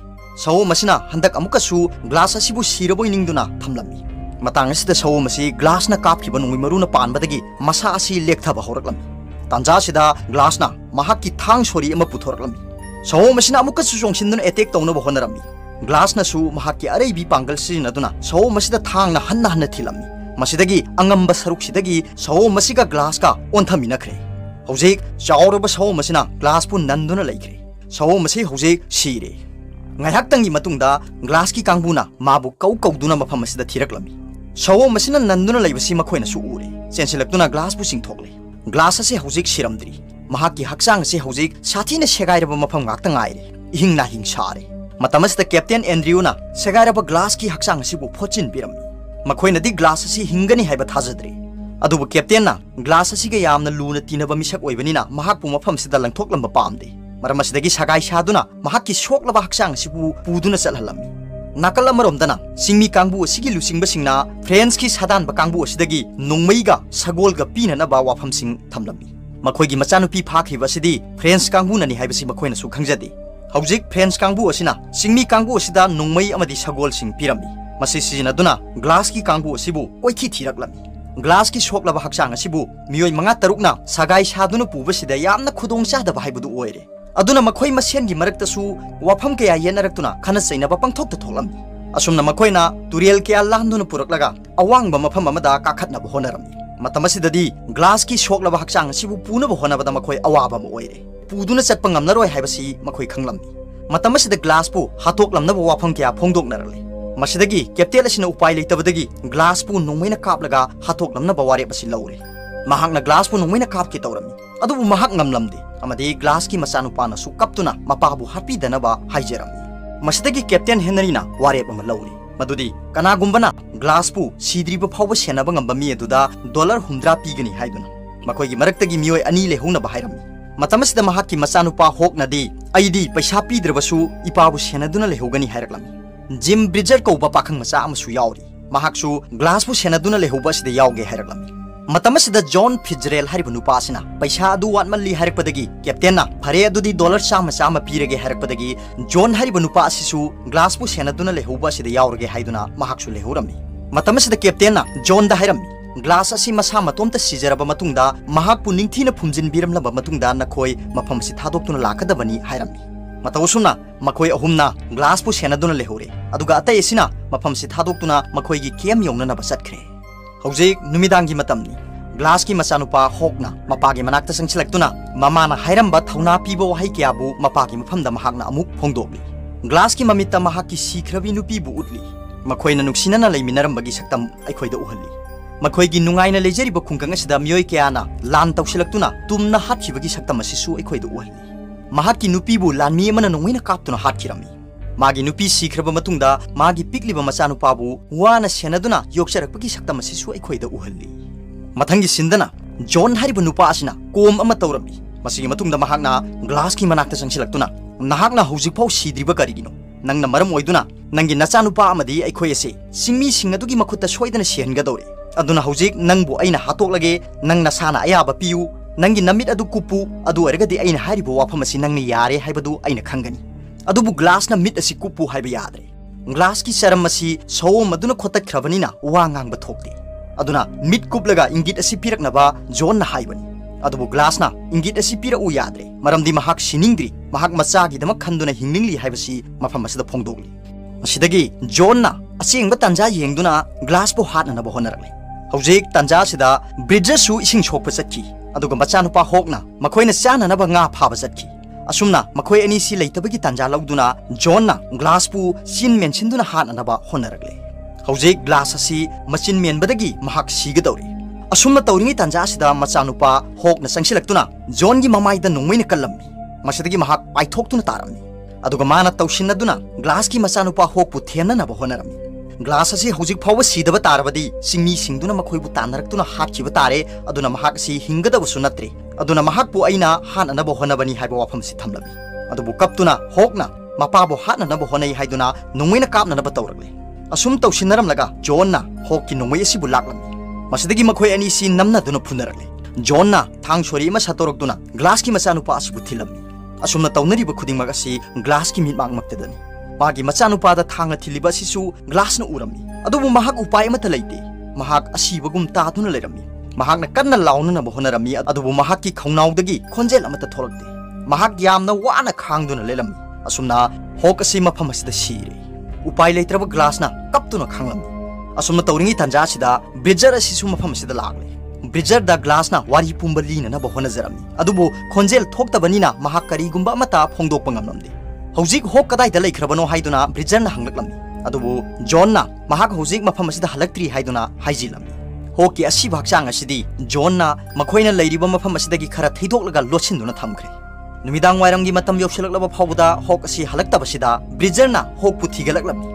ꯁꯑꯣꯝ ꯑꯁꯤꯅ ꯍꯟꯗꯛ ꯑꯃꯨꯛꯀꯁꯨ ꯒ꯭ꯂꯥꯁ ꯑꯁꯤꯕꯨ ꯁꯤꯔꯕꯣꯏ ꯅꯤꯡꯗꯨꯅ ꯊꯝꯂꯝꯃꯤ ꯃꯇꯥꯡ ꯑꯁꯤꯗ ꯁꯑꯣꯝ ꯑꯁꯤ ꯒ꯭ꯂꯥꯁꯅ ꯀꯥꯞꯈꯤꯕ ꯅꯣꯡꯃꯩ ꯃꯔꯨꯅ ꯄꯥꯟꯕꯗꯒꯤ ꯃꯁꯥ ꯑꯁꯤ ꯂꯦꯛꯊꯕ ꯍꯧꯔꯛꯂꯝꯃꯤ ꯇꯥꯟꯖꯥ ꯑꯁꯤꯗ ꯒ꯭ꯂꯥꯁꯅ ꯃꯍꯥꯛꯀꯤ ꯊꯥꯡ ꯁꯣꯔꯤ ꯑꯃ ꯄꯨꯊꯣꯔꯛꯂꯝꯃꯤ ꯁꯑꯣꯝ ꯑꯁꯤꯅ ꯑꯃꯨꯛꯀꯁꯨ ꯆꯣꯡꯁꯤꯟꯗꯨꯅ ꯑꯦꯇꯦꯛ ꯇꯧꯅꯕ ꯍꯣꯠꯅꯔꯝꯃꯤ ꯒ꯭ꯂꯥꯁꯅꯁꯨ ꯃꯍꯥꯛꯀꯤ ꯑꯔꯩꯕꯤ ꯄꯥꯡꯒꯜ ꯁꯤꯖꯤꯟꯅꯗꯨꯅ ꯁꯑꯣꯝ ꯑꯁꯤꯗ ꯊꯥꯡꯅ ꯍꯟꯅ ꯍꯟꯅ ꯊꯤꯜꯂꯝꯃꯤ ꯃꯁꯤꯗꯒꯤ ꯑꯉꯝꯕ ꯁꯔꯨꯛꯁꯤꯗꯒꯤ ꯁꯑꯣꯝ ꯑꯁꯤꯒ ꯒ꯭ꯂꯥꯁꯀ ꯑꯣꯟꯊꯃꯤꯟꯅꯈ꯭ꯔꯦ ꯍꯧꯖꯤꯛ ꯆꯥꯎꯔꯕ ꯁꯑꯣꯝ ꯑꯁꯤꯅ ꯒ꯭ꯂꯥꯁꯄꯨ ꯅꯟꯗꯨꯅ ꯂꯩꯈ꯭ꯔꯦ ꯁꯑꯣꯝ ꯑꯁꯤ ꯍꯧꯖꯤꯛ ꯁꯤꯔꯦ ꯉꯥꯏꯍꯥꯛꯇꯪꯒꯤ ꯃꯇꯨꯡꯗ ꯒ꯭ꯂꯥꯁꯀꯤ ꯀꯥꯡꯕꯨꯅ ꯃꯥꯕꯨ ꯀꯧ ꯀꯧꯗꯨꯅ ꯃꯐꯝ ꯑꯁꯤꯗ ꯊꯤꯔꯛꯂꯝꯃꯤ ꯁꯑꯣꯝ ꯑꯁꯤꯅ ꯅꯟꯗꯨꯅ ꯂꯩꯕꯁꯤ ꯃꯈꯣꯏꯅꯁꯨ ꯎꯔꯦ ꯆꯦꯟꯁꯤꯜꯂꯛꯇꯨꯅ ꯒ꯭ꯂꯥꯁꯄꯨ ꯆꯤꯡꯊꯣꯛꯂꯦ ꯒ꯭ꯂꯥꯁ ꯑꯁꯤ ꯍꯧꯖꯤꯛ ꯁꯤꯔꯝꯗ꯭ꯔꯤ हक्सांगजिक साथी सेगैर मफमे इंगना हिंसारे कैप्टन एंड्रीयूना सेगैर ग्लास की हक्सांग फोचिन मखोनद ग्लास हिंगनी थाजद्रे अब कैप्टन ग्लास लून तीनब मिसकनी मफम से लंथल पादे मरम सगैना सोल हक्सांगूदना चल नाकल चिमी कांबू की लुसिंग फ्रेंस की सदान कांबू अगी नोमईग सगोल पीनब वाफम ꯃꯈꯣꯏꯒꯤ ꯃꯆꯥꯅꯨꯄꯤ ꯐꯥꯈꯤꯕꯁꯤꯗꯤ ꯐ꯭ꯔꯦꯟꯁ ꯀꯥꯡꯕꯨꯅꯅꯤ ꯍꯥꯏꯕꯁꯤ ꯃꯈꯣꯏꯅꯁꯨ ꯈꯪꯖꯗꯦ ꯍꯧꯖꯤꯛ ꯐ꯭ꯔꯦꯟꯁ ꯀꯥꯡꯕꯨ ꯑꯁꯤꯅ ꯆꯤꯡꯃꯤ ꯀꯥꯡꯕꯨ ꯑꯁꯤꯗ ꯅꯣꯡꯃꯩ ꯑꯃꯗꯤ ꯁꯒꯣꯜꯁꯤꯡ ꯄꯤꯔꯝꯃꯤ ꯃꯁꯤ ꯁꯤꯖꯤꯟꯅꯗꯨꯅ ꯒ꯭ꯂꯥꯁꯀꯤ ꯀꯥꯡꯕꯨ ꯑꯁꯤꯕꯨ ꯀꯣꯏꯊꯤ ꯊꯤꯔꯛꯂꯝꯃꯤ ꯒ꯭ꯂꯥꯁꯀꯤ ꯁꯣꯛꯂꯕ ꯍꯛꯆꯥꯡ ꯑꯁꯤꯕꯨ ꯃꯤꯑꯣꯏ ꯃꯉꯥ ꯇꯔꯨꯛꯅ ꯁꯒꯥꯏ ꯁꯥꯗꯨꯅ ꯄꯨꯕꯁꯤꯗ ꯌꯥꯝꯅ ꯈꯨꯗꯣꯡꯆꯥꯗꯕ ꯍꯥꯏꯕꯗꯨ ꯑꯣꯏꯔꯦ ꯑꯗꯨꯅ ꯃꯈꯣꯏ ꯃꯁꯦꯟꯒꯤ ꯃꯔꯛꯇꯁꯨ ꯋꯥꯐꯝ ꯀꯌꯥ ꯌꯦꯟꯅꯔꯛꯇꯨꯅ ꯈꯟꯅ ꯆꯩꯅꯕ ꯄꯪꯊꯣꯛꯇ ꯊꯣꯛꯂꯝꯃꯤ ꯑꯁꯨꯝꯅ ꯃꯈꯣꯏꯅ ꯇꯨꯔꯦꯜ ꯀꯌꯥ ꯂꯥꯟꯗꯨꯅ ꯄꯨꯔꯛꯂꯒ ꯑꯋꯥꯡꯕ ꯃꯐꯝ ꯑꯃꯗ ꯀꯥꯈꯠꯅꯕ ꯍꯣꯠꯅꯔꯝꯃꯤ ग्लास की सोलब हक्चांग पूनबाद अवाबरें पुदून है खी ग्लास हाथों वाफम क्या फोंदे कैप्टेल उपाय लेते ग्लास नोम कापल हाथों वारेब से लौरे ग्लास नोम काप के तौरमी ग्लास की मचानुपा कपतना मपा हापीदनबाजरमी कैप्टन हेनरीना वारेब लौरी मदुदी कनागुम्बना ग्लासपु सीद्रीब फाउब सेनाब गंब मी दुदा डॉलर हुंद्रा पी गनी पीगनी हाइदुना मखोय की मरक्त की मियो अनी ले लेहुना मतमस द महक की मचानुपा होकनदी अईदी पैसा पी द्रवसु इपाबु सेना दुना सेनादुना लेहुगनी हाइरक्लमी जिम ब्रिजर को उपा पाखंग मचा अमसु याउरी महकसु ग्लासपु ले होबस दे याउगे हाइरक्लमी मतमसद जॉन फिजरेल पैसा अदु वाटमल्ली हरपदगी कैप्टेन फरे अदुदी डॉलर साम पीरगे हरपदगी जॉन हरिब नुपासिसु ग्लास पु सेनदुना लेहुबा सिद याउरगे हाइदुना महाक्सु लेहुरमि मतमसद कैप्टेन जॉन दा हरमि ग्लास असि मसा मतोमत सिजरब मतुंगदा मफम से थादोक्तुना लाकदबनी हरमि मतौसुना ग्लास पु मफम सि थादोक्तुना मखोयगी केम यौनना होजिक ग्लास की मचानुपा होकना मपागी मना संचलक्तुना ममाना हैरम बत थौना पीबो वाही क्याबु मपागी मफमदा महागना अमुक ग्लास की ममिता महा की सीख्रबी नुपीबु उतली मखोयना नुक्सिनना लैमिनरम बगी सक्तम आइखोय द उहली मखोयगी नुंगाइना लेजेरिबो खुंगंगा सिदा मियोय क्याना लान तौसिलक्तुना तुमना हाथिबगी सक्तम उहली महा की नुपीबु मागी नुपी सीख्रब मतुंगदा मागी पिकलिब मचानु पाबु वाना सेनदुना योक्चरक पकी सक्तम सिसु अखोइदा उहल्ली मथंगी सिंदना जोन हरिब नुपा कोम अम तौरमी मसिगी मतुंगदा महाकना ग्लास की मनाकता संसिलक्तुना नाहकना हौजिक फाउ सीद्रिब करिगिनो नंगना मरम ओइदुना नंगी नचानुपा अमदी अखोय असे सिंगमी सिंगदुगी मखुत्ता सोइदना सेहनगदौरे ꯑꯗꯨꯅ ꯍꯧꯖꯤꯛ ꯅꯪꯕꯨ ꯑꯩꯅ ꯍꯥꯠꯇꯣꯛꯂꯒꯦ ꯅꯪꯅ ꯁꯥꯅ ꯑꯌꯥꯕ ꯄꯤꯌꯨ ꯅꯪꯒꯤ ꯅꯃꯤꯠ ꯑꯗꯨ ꯀꯨꯞꯄꯨ ꯑꯗꯨ ꯑꯣꯏꯔꯒꯗꯤ ꯑꯩꯅ ꯍꯥꯏꯔꯤꯕ ꯋꯥꯐꯝ ꯑꯁꯤ ꯅꯪꯅ ꯌꯥꯔꯦ ꯍꯥꯏꯕꯗꯨ ꯑꯩꯅ अब ग्लास मिट असी कुपु हैद्रे ग्लास की शरम असी सौम खोतनी वांगे मिट कुपलगा इंगित पीरब जोन अब ग्लासना इंगित पीरू याद्रे मरमद्री मचा खुद हिंगली मफम फोंदली जोन अचेंब तंजा ये ग्लासब हाथन होनरले हजिक तंजा ब्रिजसु इसी सोप चत की मचानुपा हॉक्ना चाननाब फाब चत की ಅಸ್ನ ಅನಿಸಿ ತನ್ಜಾ ಲೊನ್ನ ಗ್ಲಾಸ್ಪು ಚಿನ್ ಮೇಸನ್ ಹಾಂ ಹೋನರಲೇ ಹೌಕ್ ಗ್ಲಾಸ ಮಚನ್ ಮೇವದಲ್ಲಿ ಮಹ ಸಿಗದಿ ಅಸು ತೋರಿ ತಂಜಾತ ಮಚನೂಪ ಹಕ್ ಚಿಲ್ಲತು ಜೊ ಮಮೈ ನೋಮ ಕಲ್ಮ್ ಮಹ ಮಾನ ತಾರ ಮಾತನಾ ಗ್ಲಾಸ್ ಮಚನೂಪ ಹೋಗ್ ಥೇನ ಹೋನರಮಿ ग्लास असे हौजिक फावबा सिदबा तारबदी सिंगनी सिंगदुना मखोइबु तानरकतुना हापचिबा तारे अदुना महाक सि हिंगदबसु नत्रे अदुना महाकबु अइना हाननबो होनबनी हाइबो वाफमसि थमलबी अदुबु कप्तुना होकना मपाबो हाननबो होनै हाइदुना नोंमैना कापननबो तौरगले असुम तौसिनरमलगा जोनना होकि नोंमै असिबु लाकलमी मसिदगी मखोइ अनी सि नमनदुना फुनरगले जोनना थांग सोरिमा सतोरकदुना ग्लासकी मचानुपा असिबु थिलमनी असुमना तौनरिबो खुदिंगमग असि ग्लासकी मिटमांगमक्तदनी ꯃꯥꯒꯤ ꯃꯆꯥꯅꯨꯄꯥꯗ ꯊꯥꯡꯅ ꯊꯤꯜꯂꯤꯕ ꯑꯁꯤꯁꯨ ꯒ꯭ꯂꯥꯁꯅ ꯎꯔꯝꯃꯤ ꯑꯗꯨꯕꯨ ꯃꯍꯥꯛ ꯎꯄꯥꯏ ꯑꯃꯠꯇ ꯂꯩꯇꯦ ꯃꯍꯥꯛ ꯑꯁꯤꯕꯒꯨꯝ ꯇꯥꯗꯨꯅ ꯂꯩꯔꯝꯃꯤ ꯃꯍꯥꯛꯅ ꯀꯟꯅ ꯂꯥꯎꯅꯅꯕ ꯍꯣꯠꯅꯔꯝꯃꯤ ꯑꯗꯨꯕꯨ ꯃꯍꯥꯛꯀꯤ ꯈꯣꯡꯅꯥꯎꯗꯒꯤ ꯈꯣꯟꯖꯦꯜ ꯑꯃꯠꯇ ꯊꯣꯛꯂꯛꯇꯦ ꯃꯍꯥꯛ ꯌꯥꯝꯅ ꯋꯥꯅ ꯈꯥꯡꯗꯨꯅ ꯂꯩꯔꯝꯃꯤ ꯑꯁꯨꯝꯅ ꯍꯣꯛ ꯑꯁꯤ ꯃꯐꯝ ꯑꯁꯤꯗ ꯁꯤꯔꯦ ꯎꯄꯥꯏ ꯂꯩꯇ꯭ꯔꯕ ꯒ꯭ꯂꯥꯁꯅ ꯀꯞꯇꯨꯅ ꯈꯥꯡꯂꯝꯃꯤ ꯑꯁꯨꯝꯅ ꯇꯧꯔꯤꯉꯩ ꯇꯥꯟꯖꯥ ꯑꯁꯤꯗ ꯕ꯭ꯔꯤꯖꯔ ꯑꯁꯤꯁꯨ ꯃꯐꯝ ꯑꯁꯤꯗ ꯂꯥꯛꯂꯦ ꯕ꯭ꯔꯤꯖꯔꯗ ꯒ꯭ꯂꯥꯁꯅ ꯋꯥꯔꯤ ꯄꯨꯝꯕ ꯂꯤꯅꯅꯕ ꯍꯣꯠꯅꯖꯔꯝꯃꯤ ꯑꯗꯨꯕꯨ ꯈꯣꯟꯖꯦꯜ ꯊꯣꯛꯇꯕꯅꯤꯅ ꯃꯍꯥꯛ ꯀꯔꯤꯒꯨꯝꯕ ꯑꯃꯠꯇ ꯐꯣꯡꯗꯣꯛꯄ ꯉꯝꯂꯝꯗꯦ हौजिक होक कदाई लेख्रबनो हाइदुना ब्रिजन हंगलकलमी अदुबु जोनना महाक हौजिक मफम असिद हलक्त्री हाइदुना हाइजिलमी होकि असि भागचांग असिदि जोनना मखोइना लेरिब मफम खरा थैदोकलगा लोछिनदुना थमख्रे नुमिदांग वाइरमगि मतम योपसलकलब फावबुदा होक असि हलक्तबसिदा ब्रिजनना होक पुथिगलकलमी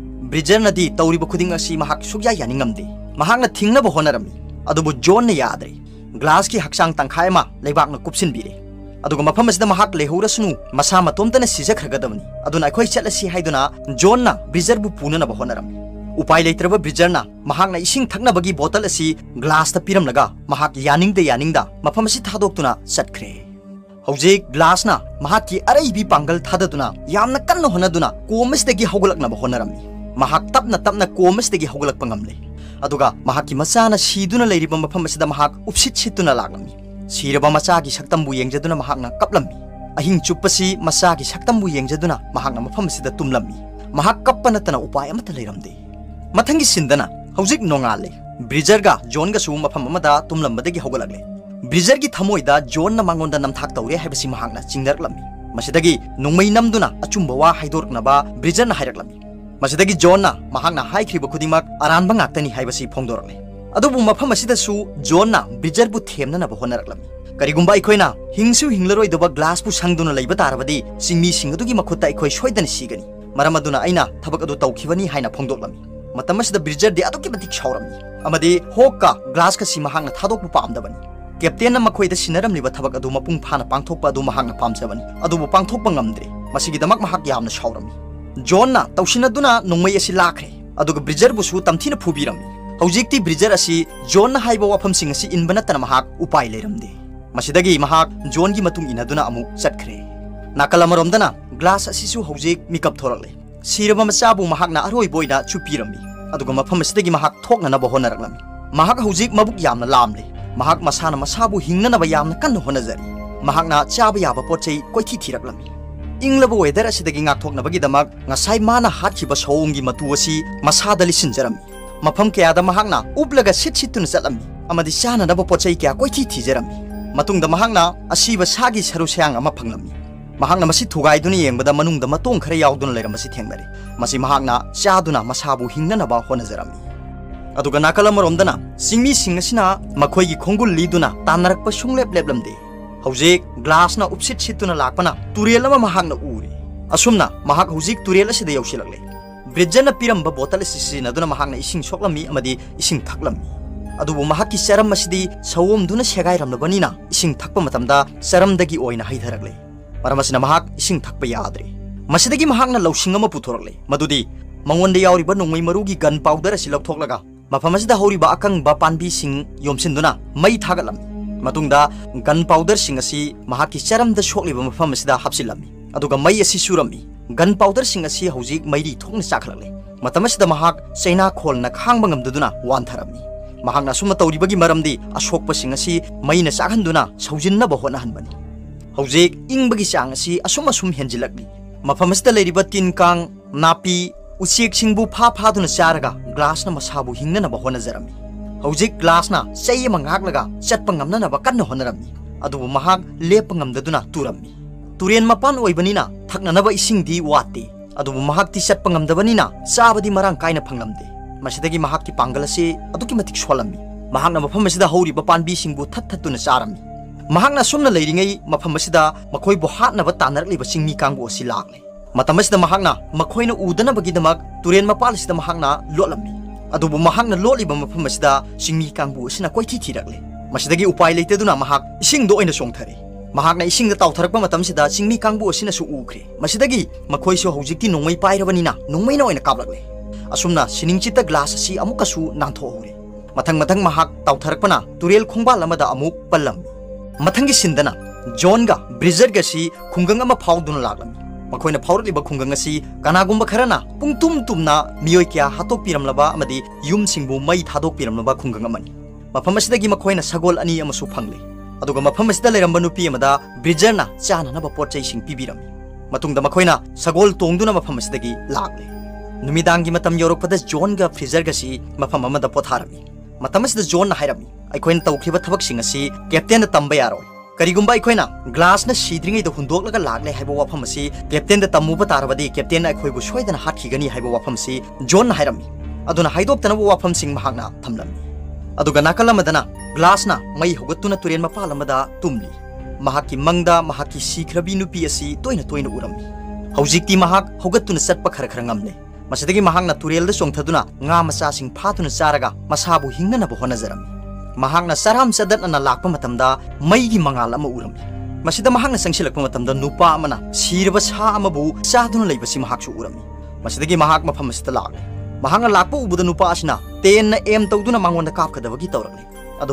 ꯕ꯭ꯔꯤꯖꯔꯅꯗꯤ ꯇꯧꯔꯤꯕ ꯈꯨꯗꯤꯡ ꯑꯁꯤ ꯃꯍꯥꯛ ꯁꯨꯛꯌꯥ ꯌꯥꯅꯤꯡꯉꯝꯗꯦ ꯃꯍꯥꯛꯅ ꯊꯤꯡꯅꯕ ꯍꯣꯠꯅꯔꯝꯃꯤ ꯑꯗꯨꯕꯨ ꯖꯣꯟꯅ ꯌꯥꯗ꯭ꯔꯦ ꯒ꯭ꯂꯥꯁꯀꯤ ꯍꯛꯆꯥꯡ ꯇꯪꯈꯥꯏ ꯑꯃ ꯂꯩꯕꯥꯛꯅ ꯀꯨꯞꯁꯤꯟꯕꯤꯔꯦ ꯑꯗꯨꯒ ꯃꯐꯝ ꯑꯁꯤꯗ ꯃꯍꯥꯛ ꯂꯩꯍꯧꯔꯁꯅꯨ ꯃꯁꯥ ꯃꯇꯣꯝꯇꯅ ꯁꯤꯖꯈ꯭ꯔꯒꯗꯕꯅꯤ ꯑꯗꯨꯅ ꯑꯩꯈꯣꯏ ꯆꯠꯂꯁꯤ ꯍꯥꯏꯗꯨꯅ ꯖꯣꯟꯅ ꯕ꯭ꯔꯤꯖꯔꯕꯨ ꯄꯨꯅꯅꯕ ꯍꯣꯠꯅꯔꯝꯃꯤ ꯎꯄꯥꯏ ꯂꯩꯇ꯭ꯔꯕ ꯕ꯭ꯔꯤꯖꯔꯅ ꯃꯍꯥꯛꯅ ꯏꯁꯤꯡ ꯊꯛꯅꯕꯒꯤ ꯕꯣꯇꯜ ꯑꯁꯤ ꯒ꯭ꯂꯥꯁꯇ ꯄꯤꯔꯝꯂꯒ ꯃꯍꯥꯛ ꯌꯥꯅꯤꯡꯗ ꯌꯥꯅꯤꯡꯗ ꯃꯐꯝ ꯑꯁꯤ ꯊꯥꯗꯣꯛꯇꯨꯅ ꯆꯠꯈ꯭ꯔꯦ ꯍꯧꯖꯤꯛ ꯒ꯭ꯂꯥꯁꯅ ꯃꯍꯥꯛꯀꯤ ꯑꯔꯩꯕꯤ ꯄꯥꯡꯒꯜ ꯊꯥꯗꯗꯨꯅ ꯌꯥꯝꯅ ꯀꯟꯅ ꯍꯣꯠꯅꯗꯨꯅ ꯀꯣꯝ ꯑꯁꯤꯗꯒꯤ ꯍꯧꯒꯠꯂꯛꯅꯕ ꯍꯣꯠꯅꯔꯝꯃꯤ ꯃꯍꯥꯛ ꯇꯞꯅ ꯇꯞꯅ ꯀꯣꯝ ꯑꯁꯤꯗꯒꯤ ꯍꯧꯒꯠꯂꯛꯄ ꯉꯝꯂꯦ ꯑꯗꯨꯒ ꯃꯍꯥꯛꯀꯤ ꯃꯆꯥꯅ ꯁꯤꯗꯨꯅ ꯂꯩꯔꯤꯕ ꯃꯐꯝ ꯑꯁꯤꯗ ꯃꯍꯥꯛ ꯎꯞꯁꯤꯠ ꯁꯤꯠꯇꯨꯅ ꯂꯥꯛꯂꯝꯃꯤ ꯁꯤꯔꯕ ꯃꯆꯥꯒꯤ ꯁꯛꯇꯝꯕꯨ ꯌꯦꯡꯖꯗꯨꯅ ꯃꯍꯥꯛꯅ ꯀꯞꯂꯝꯃꯤ ꯑꯍꯤꯡ ꯆꯨꯞꯄꯁꯤ ꯃꯆꯥꯒꯤ ꯁꯛꯇꯝꯕꯨ ꯌꯦꯡꯖꯗꯨꯅ ꯃꯍꯥꯛꯅ ꯃꯐꯝ ꯑꯁꯤꯗ ꯇꯨꯝꯂꯝꯃꯤ ꯃꯍꯥꯛ ꯀꯞꯄ ꯅꯠꯇꯅ ꯎꯄꯥꯏ ꯑꯃꯠꯇ ꯂꯩꯔꯝꯗꯦ ꯃꯊꯪꯒꯤ ꯁꯤꯟꯗꯅ ꯍꯧꯖꯤꯛ ꯅꯣꯡꯉꯥꯜꯂꯦ ꯕ꯭ꯔꯤꯖꯔꯒ ꯖꯣꯟꯒꯁꯨ ꯃꯐꯝ ꯑꯃꯗ ꯇꯨꯝꯂꯝꯕꯗꯒꯤ ꯍꯧꯒꯠꯂꯛꯂꯦ ꯕ꯭ꯔꯤꯖꯔꯒꯤ ꯊꯃꯣꯏꯗ ꯖꯣꯟꯅ ꯃꯉꯣꯟꯗ ꯅꯝꯊꯥꯛ ꯇꯧꯔꯦ ꯍꯥꯏꯕꯁꯤ ꯃꯍꯥꯛꯅ ꯆꯤꯡꯅꯔꯛꯂꯝꯃꯤ ꯃꯁꯤꯗꯒꯤ ꯅꯣꯡꯃꯩ ꯅꯝꯗꯨꯅ ꯑꯆꯨꯝꯕ ꯋꯥ ꯍꯥꯏꯗꯣꯔꯛꯅꯕ ꯕ꯭ꯔꯤꯖꯔꯅ ꯍꯥꯏꯔꯛꯂꯝꯃꯤ ꯃꯁꯤꯗꯒꯤ ꯖꯣꯟꯅ ꯃꯍꯥꯛꯅ ꯍꯥꯏꯈ꯭ꯔꯤꯕ ꯈꯨꯗꯤꯡꯃꯛ ꯑꯔꯥꯟꯕ ꯉꯥꯛꯇꯅꯤ ꯍꯥꯏꯕꯁꯤ ꯐꯣꯡꯗꯣꯔꯛꯂꯦ ꯑꯗꯨꯕꯨ ꯃꯐꯝ ꯑꯁꯤꯗꯁꯨ ꯖꯣꯟꯅ ꯕ꯭ꯔꯤꯖꯔꯕꯨ ꯊꯦꯝꯅꯅꯕ ꯍꯣꯠꯅꯔꯛꯂꯝꯃꯤ ꯀꯔꯤꯒꯨꯝꯕ ꯑꯩꯈꯣꯏꯅ ꯍꯤꯡꯁꯨ ꯍꯤꯡꯂꯔꯣꯏꯗꯕ ꯒ꯭ꯂꯥꯁꯄꯨ ꯁꯪꯗꯨꯅ ꯂꯩꯕ ꯇꯥꯔꯕꯗꯤ ꯆꯤꯡꯃꯤꯁꯤꯡ ꯑꯗꯨꯒꯤ ꯃꯈꯨꯠꯇ ꯑꯩꯈꯣꯏ ꯁꯣꯏꯗꯅ ꯁꯤꯒꯅꯤ ꯃꯔꯝ ꯑꯗꯨꯅ ꯑꯩꯅ ꯊꯕꯛ ꯑꯗꯨ ꯇꯧꯈꯤꯕꯅꯤ ꯍꯥꯏꯅ ꯐꯣꯡꯗꯣꯛꯂꯝꯃꯤ ꯃꯇꯝ ꯑꯁꯤꯗ ꯕ꯭ꯔꯤꯖꯔꯗꯤ ꯑꯗꯨꯛꯀꯤ ꯃꯇꯤꯛ ꯁꯥꯎꯔꯝꯃꯤ ꯑꯃꯗꯤ ꯍꯣꯛꯀ ꯒ꯭ꯂꯥꯁꯀꯁꯤ ꯃꯍꯥꯛꯅ ꯊꯥꯗꯣꯛꯄ ꯄꯥꯝꯗꯕꯅꯤ ꯀꯦꯞꯇꯦꯟꯅ ꯃꯈꯣꯏꯗ ꯁꯤꯟꯅꯔꯝꯂꯤꯕ ꯊꯕꯛ ꯑꯗꯨ ꯃꯄꯨꯡ ꯐꯥꯅ ꯄꯥꯡꯊꯣꯛꯄ ꯑꯗꯨ ꯃꯍꯥꯛꯅ ꯄꯥꯝꯖꯕꯅꯤ ꯑꯗꯨꯕꯨ ꯄꯥꯡꯊꯣꯛꯄ ꯉꯝꯗ꯭ꯔꯦ ꯃꯁꯤꯒꯤꯗꯃꯛ ꯃꯍꯥꯛ ꯌꯥꯝꯅ ꯁꯥꯎꯔꯝꯃꯤ ꯖꯣꯟꯅ ꯇꯧꯁꯤꯟꯅꯗꯨꯅ ꯅꯣꯡꯃꯩ ꯑꯁꯤ ꯂꯥꯛꯈ꯭ꯔꯦ ꯑꯗꯨꯒ ꯕ꯭ꯔꯤꯖꯔꯕꯨꯁꯨ ꯇꯝꯊꯤꯅ ꯐꯨꯕꯤꯔꯝꯃꯤ ꯍꯧꯖꯤꯛꯇꯤ ꯕ꯭ꯔꯤꯖꯔ ꯑꯁꯤ ꯖꯣꯟꯅ ꯍꯥꯏꯕ ꯋꯥꯐꯝꯁꯤꯡ ꯑꯁꯤ ꯏꯟꯕ ꯅꯠꯇꯅ ꯃꯍꯥꯛ ꯎꯄꯥꯏ ꯂꯩꯔꯝꯗꯦ ꯃꯁꯤꯗꯒꯤ ꯃꯍꯥꯛ ꯖꯣꯟꯒꯤ ꯃꯇꯨꯡ ꯏꯟꯅꯗꯨꯅ ꯑꯃꯨꯛ ꯆꯠꯈ꯭ꯔꯦ ꯅꯥꯀꯜ ꯑꯃꯔꯣꯝꯗꯅ ꯒ꯭ꯂꯥꯁ ꯑꯁꯤꯁꯨ ꯍꯧꯖꯤꯛ ꯃꯤꯀꯞ ꯊꯣꯔꯛꯂꯦ ꯁꯤꯔꯕ ꯃꯆꯥꯕꯨ ꯃꯍꯥꯛꯅ ꯑꯔꯣꯏꯕ ꯑꯣꯏꯅ ꯆꯨꯞꯄꯤꯔꯝꯃꯤ ꯑꯗꯨꯒ ꯃꯐꯝ ꯑꯁꯤꯗꯒꯤ ꯃꯍꯥꯛ ꯊꯣꯛꯅꯅꯕ ꯍꯣꯠꯅꯔꯛꯂꯝꯃꯤ ꯃꯍꯥꯛ ꯍꯧꯖꯤꯛ ꯃꯕꯨꯛ ꯌꯥꯝꯅ ꯂꯥꯝꯂꯦ ꯃꯍꯥꯛ ꯃꯁꯥꯅ ꯃꯁꯥꯕꯨ ꯍꯤꯡꯅꯅꯕ ꯌꯥꯝꯅ ꯀꯟꯅ ꯍꯣꯠꯅꯖꯔꯤ ꯃꯍꯥꯛꯅ ꯆꯥꯕ ꯌꯥꯕ ꯄꯣꯠ ꯆꯩ ꯀꯣꯏꯊꯤ ꯊꯤꯔꯛꯂꯝꯃꯤ ꯏꯪꯂꯕ ꯋꯦꯗꯔ ꯑꯁꯤꯗꯒꯤ ꯉꯥꯛꯊꯣꯛꯅꯕꯒꯤꯗꯃꯛ ꯉꯁꯥꯏ ꯃꯥꯅ ꯍꯥꯠꯈꯤꯕ ꯁꯑꯣꯡꯒꯤ ꯃꯇꯨ ꯑꯁꯤ ꯃꯁꯥꯗ ꯂꯤꯁꯤꯟꯖꯔꯝꯃꯤ ꯃꯐꯝ ꯀꯌꯥꯗ ꯃꯍꯥꯛꯅ ꯎꯞꯂꯒ ꯁꯤꯠ ꯁꯤꯠꯇꯨꯅ ꯆꯠꯂꯝꯃꯤ ꯑꯃꯗꯤ ꯆꯥꯅꯅꯕ ꯄꯣꯠ ꯆꯩ ꯀꯌꯥ ꯀꯣꯏꯊꯤ ꯊꯤꯖꯔꯝꯃꯤ ꯃꯇꯨꯡꯗ ꯃꯍꯥꯛꯅ ꯑꯁꯤꯕ ꯁꯥꯒꯤ ꯁꯔꯨ ꯁꯌꯥꯡ ꯑꯃ ꯐꯪꯂꯝꯃꯤ ꯃꯍꯥꯛꯅ ꯃꯁꯤ ꯊꯨꯒꯥꯏꯗꯨꯅ ꯌꯦꯡꯕꯗ ꯃꯅꯨꯡꯗ ꯃꯇꯣꯡ ꯈꯔ ꯌꯥꯎꯗꯨꯅ ꯂꯩꯔꯝꯕꯁꯤ ꯊꯦꯡꯅꯔꯦ ꯃꯁꯤ ꯃꯍꯥꯛꯅ ꯆꯥꯗꯨꯅ ꯃꯁꯥꯕꯨ ꯍꯤꯡꯅꯅꯕ ꯍꯣꯠꯅꯖꯔꯝꯃꯤ ꯑꯗꯨꯒ ꯅꯥꯀꯜ ꯑꯃꯔꯣꯝꯗꯅ ꯆꯤꯡꯃꯤꯁꯤꯡ ꯑꯁꯤꯅ ꯃꯈꯣꯏꯒꯤ ꯈꯣꯡꯒꯨꯜ ꯂꯤꯗꯨꯅ ꯇꯥꯟꯅꯔꯛꯄ ꯁꯨꯡꯂꯦꯞ ꯂꯦꯞꯂꯝꯗꯦ हौजिक ग्लास ना उपसित सितुना लाकपना तुरेल मा महाग ना उरी असुमना महाग हौजिक तुरेल ब्रिजन पिरम बोतल सिसि नदुना महाग ना इसिंग की चरम मसिदि सवम दुना सेगाय चरम दगी ओइना हाइधरगले मरमसिना महाग इसिंग थकप याद्रे मसिदगी महाग ना गन पाउडर असि लौथोकलगा मफमसिदा हौरिबा अकंग बा मई सिंग थागलमी ꯃꯇꯨꯡꯗ ꯒꯟ ꯄꯥꯎꯗꯔꯁꯤꯡ ꯑꯁꯤ ꯃꯍꯥꯛꯀꯤ ꯆꯔꯝꯗ ꯁꯣꯛꯂꯤꯕ ꯃꯐꯝ ꯑꯁꯤꯗ ꯍꯥꯞꯆꯤꯜꯂꯝꯃꯤ ꯑꯗꯨꯒ ꯃꯩ ꯑꯁꯤ ꯁꯨꯔꯝꯃꯤ ꯒꯟ ꯄꯥꯎꯗꯔꯁꯤꯡ ꯑꯁꯤ ꯍꯧꯖꯤꯛ ꯃꯩꯔꯤ ꯊꯣꯛꯅ ꯆꯥꯈꯠꯂꯛꯂꯦ ꯃꯇꯝ ꯑꯁꯤꯗ ꯃꯍꯥꯛ ꯆꯩꯅꯥ ꯈꯣꯜꯅ ꯈꯥꯡꯕ ꯉꯝꯗꯗꯨꯅ ꯋꯥꯟꯊꯔꯝꯃꯤ ꯃꯍꯥꯛꯅ ꯑꯁꯨꯝꯅ ꯇꯧꯔꯤꯕꯒꯤ ꯃꯔꯝꯗꯤ ꯑꯁꯣꯛꯄꯁꯤꯡ ꯑꯁꯤ ꯃꯩꯅ ꯆꯥꯛꯍꯟꯗꯨꯅ ꯁꯧꯖꯤꯟꯅꯕ ꯍꯣꯠꯅꯍꯟꯕꯅꯤ ꯍꯧꯖꯤꯛ ꯏꯪꯕꯒꯤ ꯆꯥꯡ ꯑꯁꯤ ꯑꯁꯨꯝ ꯑꯁꯨꯝ ꯍꯦꯟꯖꯤꯜꯂꯛꯂꯤ ꯃꯐꯝ ꯑꯁꯤꯗ ꯂꯩꯔꯤꯕ ꯇꯤꯟ ꯀꯥꯡ ꯅꯥꯄꯤ ꯎꯆꯦꯛꯁꯤꯡꯕꯨ ꯐꯥ ꯐꯥꯗꯨꯅ ꯆꯥꯔꯒ ꯒ꯭ꯂꯥꯁꯅ ꯃꯁꯥꯕꯨ ꯍꯤꯡꯅꯅꯕ ꯍꯣꯠꯅꯖꯔꯝꯃꯤ ꯍꯧꯖꯤꯛ ꯒ꯭ꯂꯥꯁꯅ ꯆꯩ ꯑꯃ ꯉꯥꯛꯂꯒ ꯆꯠꯄ ꯉꯝꯅꯅꯕ ꯀꯟꯅ ꯍꯣꯠꯅꯔꯝꯃꯤ ꯑꯗꯨꯕꯨ ꯃꯍꯥꯛ ꯂꯦꯞꯄ ꯉꯝꯗꯗꯨꯅ ꯇꯨꯔꯝꯃꯤ ꯇꯨꯔꯦꯟ ꯃꯄꯥꯟ ꯑꯣꯏꯕꯅꯤꯅ ꯊꯛꯅꯅꯕ ꯏꯁꯤꯡꯗꯤ ꯋꯥꯠꯇꯦ ꯑꯗꯨꯕꯨ ꯃꯍꯥꯛꯇꯤ ꯆꯠꯄ ꯉꯝꯗꯕꯅꯤꯅ ꯆꯥꯕꯗꯤ ꯃꯔꯥꯡ ꯀꯥꯏꯅ ꯐꯪꯂꯝꯗꯦ ꯃꯁꯤꯗꯒꯤ ꯃꯍꯥꯛꯀꯤ ꯄꯥꯡꯒꯜ ꯑꯁꯤ ꯑꯗꯨꯛꯀꯤ ꯃꯇꯤꯛ ꯁꯣꯜꯂꯝꯃꯤ ꯃꯍꯥꯛꯅ ꯃꯐꯝ ꯑꯁꯤꯗ ꯍꯧꯔꯤꯕ ꯄꯥꯟꯕꯤꯁꯤꯡꯕꯨ ꯊꯠ ꯊꯠꯇꯨꯅ ꯆꯥꯔꯝꯃꯤ ꯃꯍꯥꯛꯅ ꯑꯁꯨꯝꯅ ꯂꯩꯔꯤꯉꯩ ꯃꯐꯝ ꯑꯁꯤꯗ ꯃꯈꯣꯏꯕꯨ ꯍꯥꯠꯅꯕ ꯇꯥꯟꯅꯔꯛꯂꯤꯕ ꯆꯤꯡꯃꯤ ꯀꯥꯡꯕꯨ ꯑꯁꯤ ꯂꯥꯛꯂꯦ ꯃꯇꯝ ꯑꯁꯤꯗ ꯃꯍꯥꯛꯅ ꯃꯈꯣꯏꯅ ꯎꯗꯅꯕꯒꯤꯗꯃꯛ ꯇꯨꯔꯦꯟ ꯃꯄꯥꯟ ꯑꯁꯤꯗ ꯃꯍꯥꯛꯅ ꯂꯣꯠꯂꯝꯃꯤ ꯑꯗꯨꯕꯨ ꯃꯍꯥꯛꯅ ꯂꯣꯠꯂꯤꯕ ꯃꯐꯝ ꯑꯁꯤꯗ ꯆꯤꯡꯃꯤ ꯀꯥꯡꯕꯨ ꯑꯁꯤꯅ ꯀꯣꯏꯊꯤ ꯊꯤꯔꯛꯂꯦ ꯃꯁꯤꯗꯒꯤ ꯎꯄꯥꯏ ꯂꯩꯇꯗꯨꯅ ꯃꯍꯥꯛ ꯏꯁꯤꯡꯗ ꯑꯣꯏꯅ ꯆꯣꯡꯊꯔꯦ ꯃꯍꯥꯛꯅ ꯏꯁꯤꯡꯗ ꯇꯥꯎꯊꯔꯛꯄ ꯃꯇꯝꯁꯤꯗ ꯆꯤꯡꯃꯤ ꯀꯥꯡꯕꯨ ꯑꯁꯤꯅꯁꯨ ꯎꯈ꯭ꯔꯦ ꯃꯁꯤꯗꯒꯤ ꯃꯈꯣꯏꯁꯨ ꯍꯧꯖꯤꯛꯇꯤ ꯅꯣꯡꯃꯩ ꯄꯥꯏꯔꯕꯅꯤꯅ ꯅꯣꯡꯃꯩꯅ ꯑꯣꯏꯅ ꯀꯥꯞꯂꯛꯂꯦ ꯑꯁꯨꯝꯅ ꯁꯤꯅꯤꯡꯆꯤꯠꯇ ꯒ꯭ꯂꯥꯁ ꯑꯁꯤ ꯑꯃꯨꯛꯀꯁꯨ ꯅꯥꯟꯊꯣꯛꯍꯧꯔꯦ ꯃꯊꯪ ꯃꯊꯪ ꯃꯍꯥꯛ ꯇꯥꯎꯊꯔꯛꯄꯅ ꯇꯨꯔꯦꯜ ꯈꯣꯡꯕꯥꯜ ꯑꯃꯗ ꯑꯃꯨꯛ ꯄꯜꯂꯝꯃꯤ ꯃꯊꯪꯒꯤ ꯁꯤꯟꯗꯅ ꯖꯣꯟꯒ ꯕ꯭ꯔꯤꯖꯔꯒꯁꯤ ꯈꯨꯡꯒꯪ ꯑꯃ ꯐꯥꯎꯗꯨꯅ ꯂꯥꯛꯂꯝꯃꯤ ꯃꯈꯣꯏꯅ ꯐꯥꯎꯔꯛꯂꯤꯕ ꯈꯨꯡꯒꯪ ꯑꯁꯤ ꯀꯅꯥꯒꯨꯝꯕ ꯈꯔꯅ ꯄꯨꯡꯇꯨꯝ ꯇꯨꯝꯅ ꯃꯤꯑꯣꯏ ꯀꯌꯥ ꯍꯥꯠꯇꯣꯛꯄꯤꯔꯝꯂꯕ ꯑꯃꯗꯤ ꯌꯨꯝꯁꯤꯡꯕꯨ ꯃꯩ ꯊꯥꯗꯣꯛꯄꯤꯔꯝꯂꯕ ꯈꯨꯡꯒꯪ ꯑꯃꯅꯤ ꯃꯐꯝ ꯑꯁꯤꯗꯒꯤ ꯃꯈꯣꯏꯅ ꯁꯒꯣꯜ ꯑꯅꯤ ꯑꯃꯁꯨ ꯐꯪꯂꯦ ꯑꯗꯨꯒ ꯃꯐꯝ ꯑꯁꯤꯗ ꯂꯩꯔꯝꯕ ꯅꯨꯄꯤ ꯑꯃꯗ ꯕ꯭ꯔꯤꯖꯔꯅ ꯆꯥꯅꯅꯕ ꯄꯣꯠ ꯆꯩꯁꯤꯡ ꯄꯤꯕꯤꯔꯝꯃꯤ ꯃꯇꯨꯡꯗ ꯃꯈꯣꯏꯅ ꯁꯒꯣꯜ ꯇꯣꯡꯗꯨꯅ ꯃꯐꯝ ꯑꯁꯤꯗꯒꯤ ꯂꯥꯛꯂꯦ ꯅꯨꯃꯤꯗꯥꯡꯒꯤ ꯃꯇꯝ ꯌꯧꯔꯛꯄꯗ ꯖꯣꯟꯒ ꯐ꯭ꯔꯤꯖꯔꯒꯁꯤ ꯃꯐꯝ ꯑꯃꯗ ꯄꯣꯊꯥꯔꯝꯃꯤ ꯃꯇꯝ ꯑꯁꯤꯗ ꯖꯣꯟꯅ ꯍꯥꯏꯔꯝꯃꯤ ꯑꯩꯈꯣꯏꯅ ꯇꯧꯈꯤꯕ ꯊꯕꯛꯁꯤꯡ ꯑꯁꯤ ꯀꯦꯞꯇꯦꯟꯗ ꯇꯝꯕ ꯌꯥꯔꯣꯏ ꯀꯔꯤꯒꯨꯝꯕ ꯑꯩꯈꯣꯏꯅ करीगुम्बा अखोना ग्लास सीद्रीद हुंदोलग लाने है वफम से कैप्टेन तमूब तारबदी कैप्टेन अखोब सोदन हाथीगनी है वफम से जोन हाईदोतन वफम थम्लमी नाकल ग्लास मई हौगतुन तुरें मपाल तुमली महाकी मंगदा नुपी असी तोइन तोइन उरमी हौजिकती महाक हौगतुन चटप खर खर ngamले मसदगी महाक ना तुरेल द सोंगथदुना nga mahangna saram sadan ana lakpa matam da mai gi mangal ama uram masida mahangna sangsilak pa matam da nupa mana sirba sa ama bu sa dun lai basi mahak su uram masida gi mahak ma phamasi ta lak mahangna lakpa u buda nupa asna ten na em tau duna kap kada bagi tau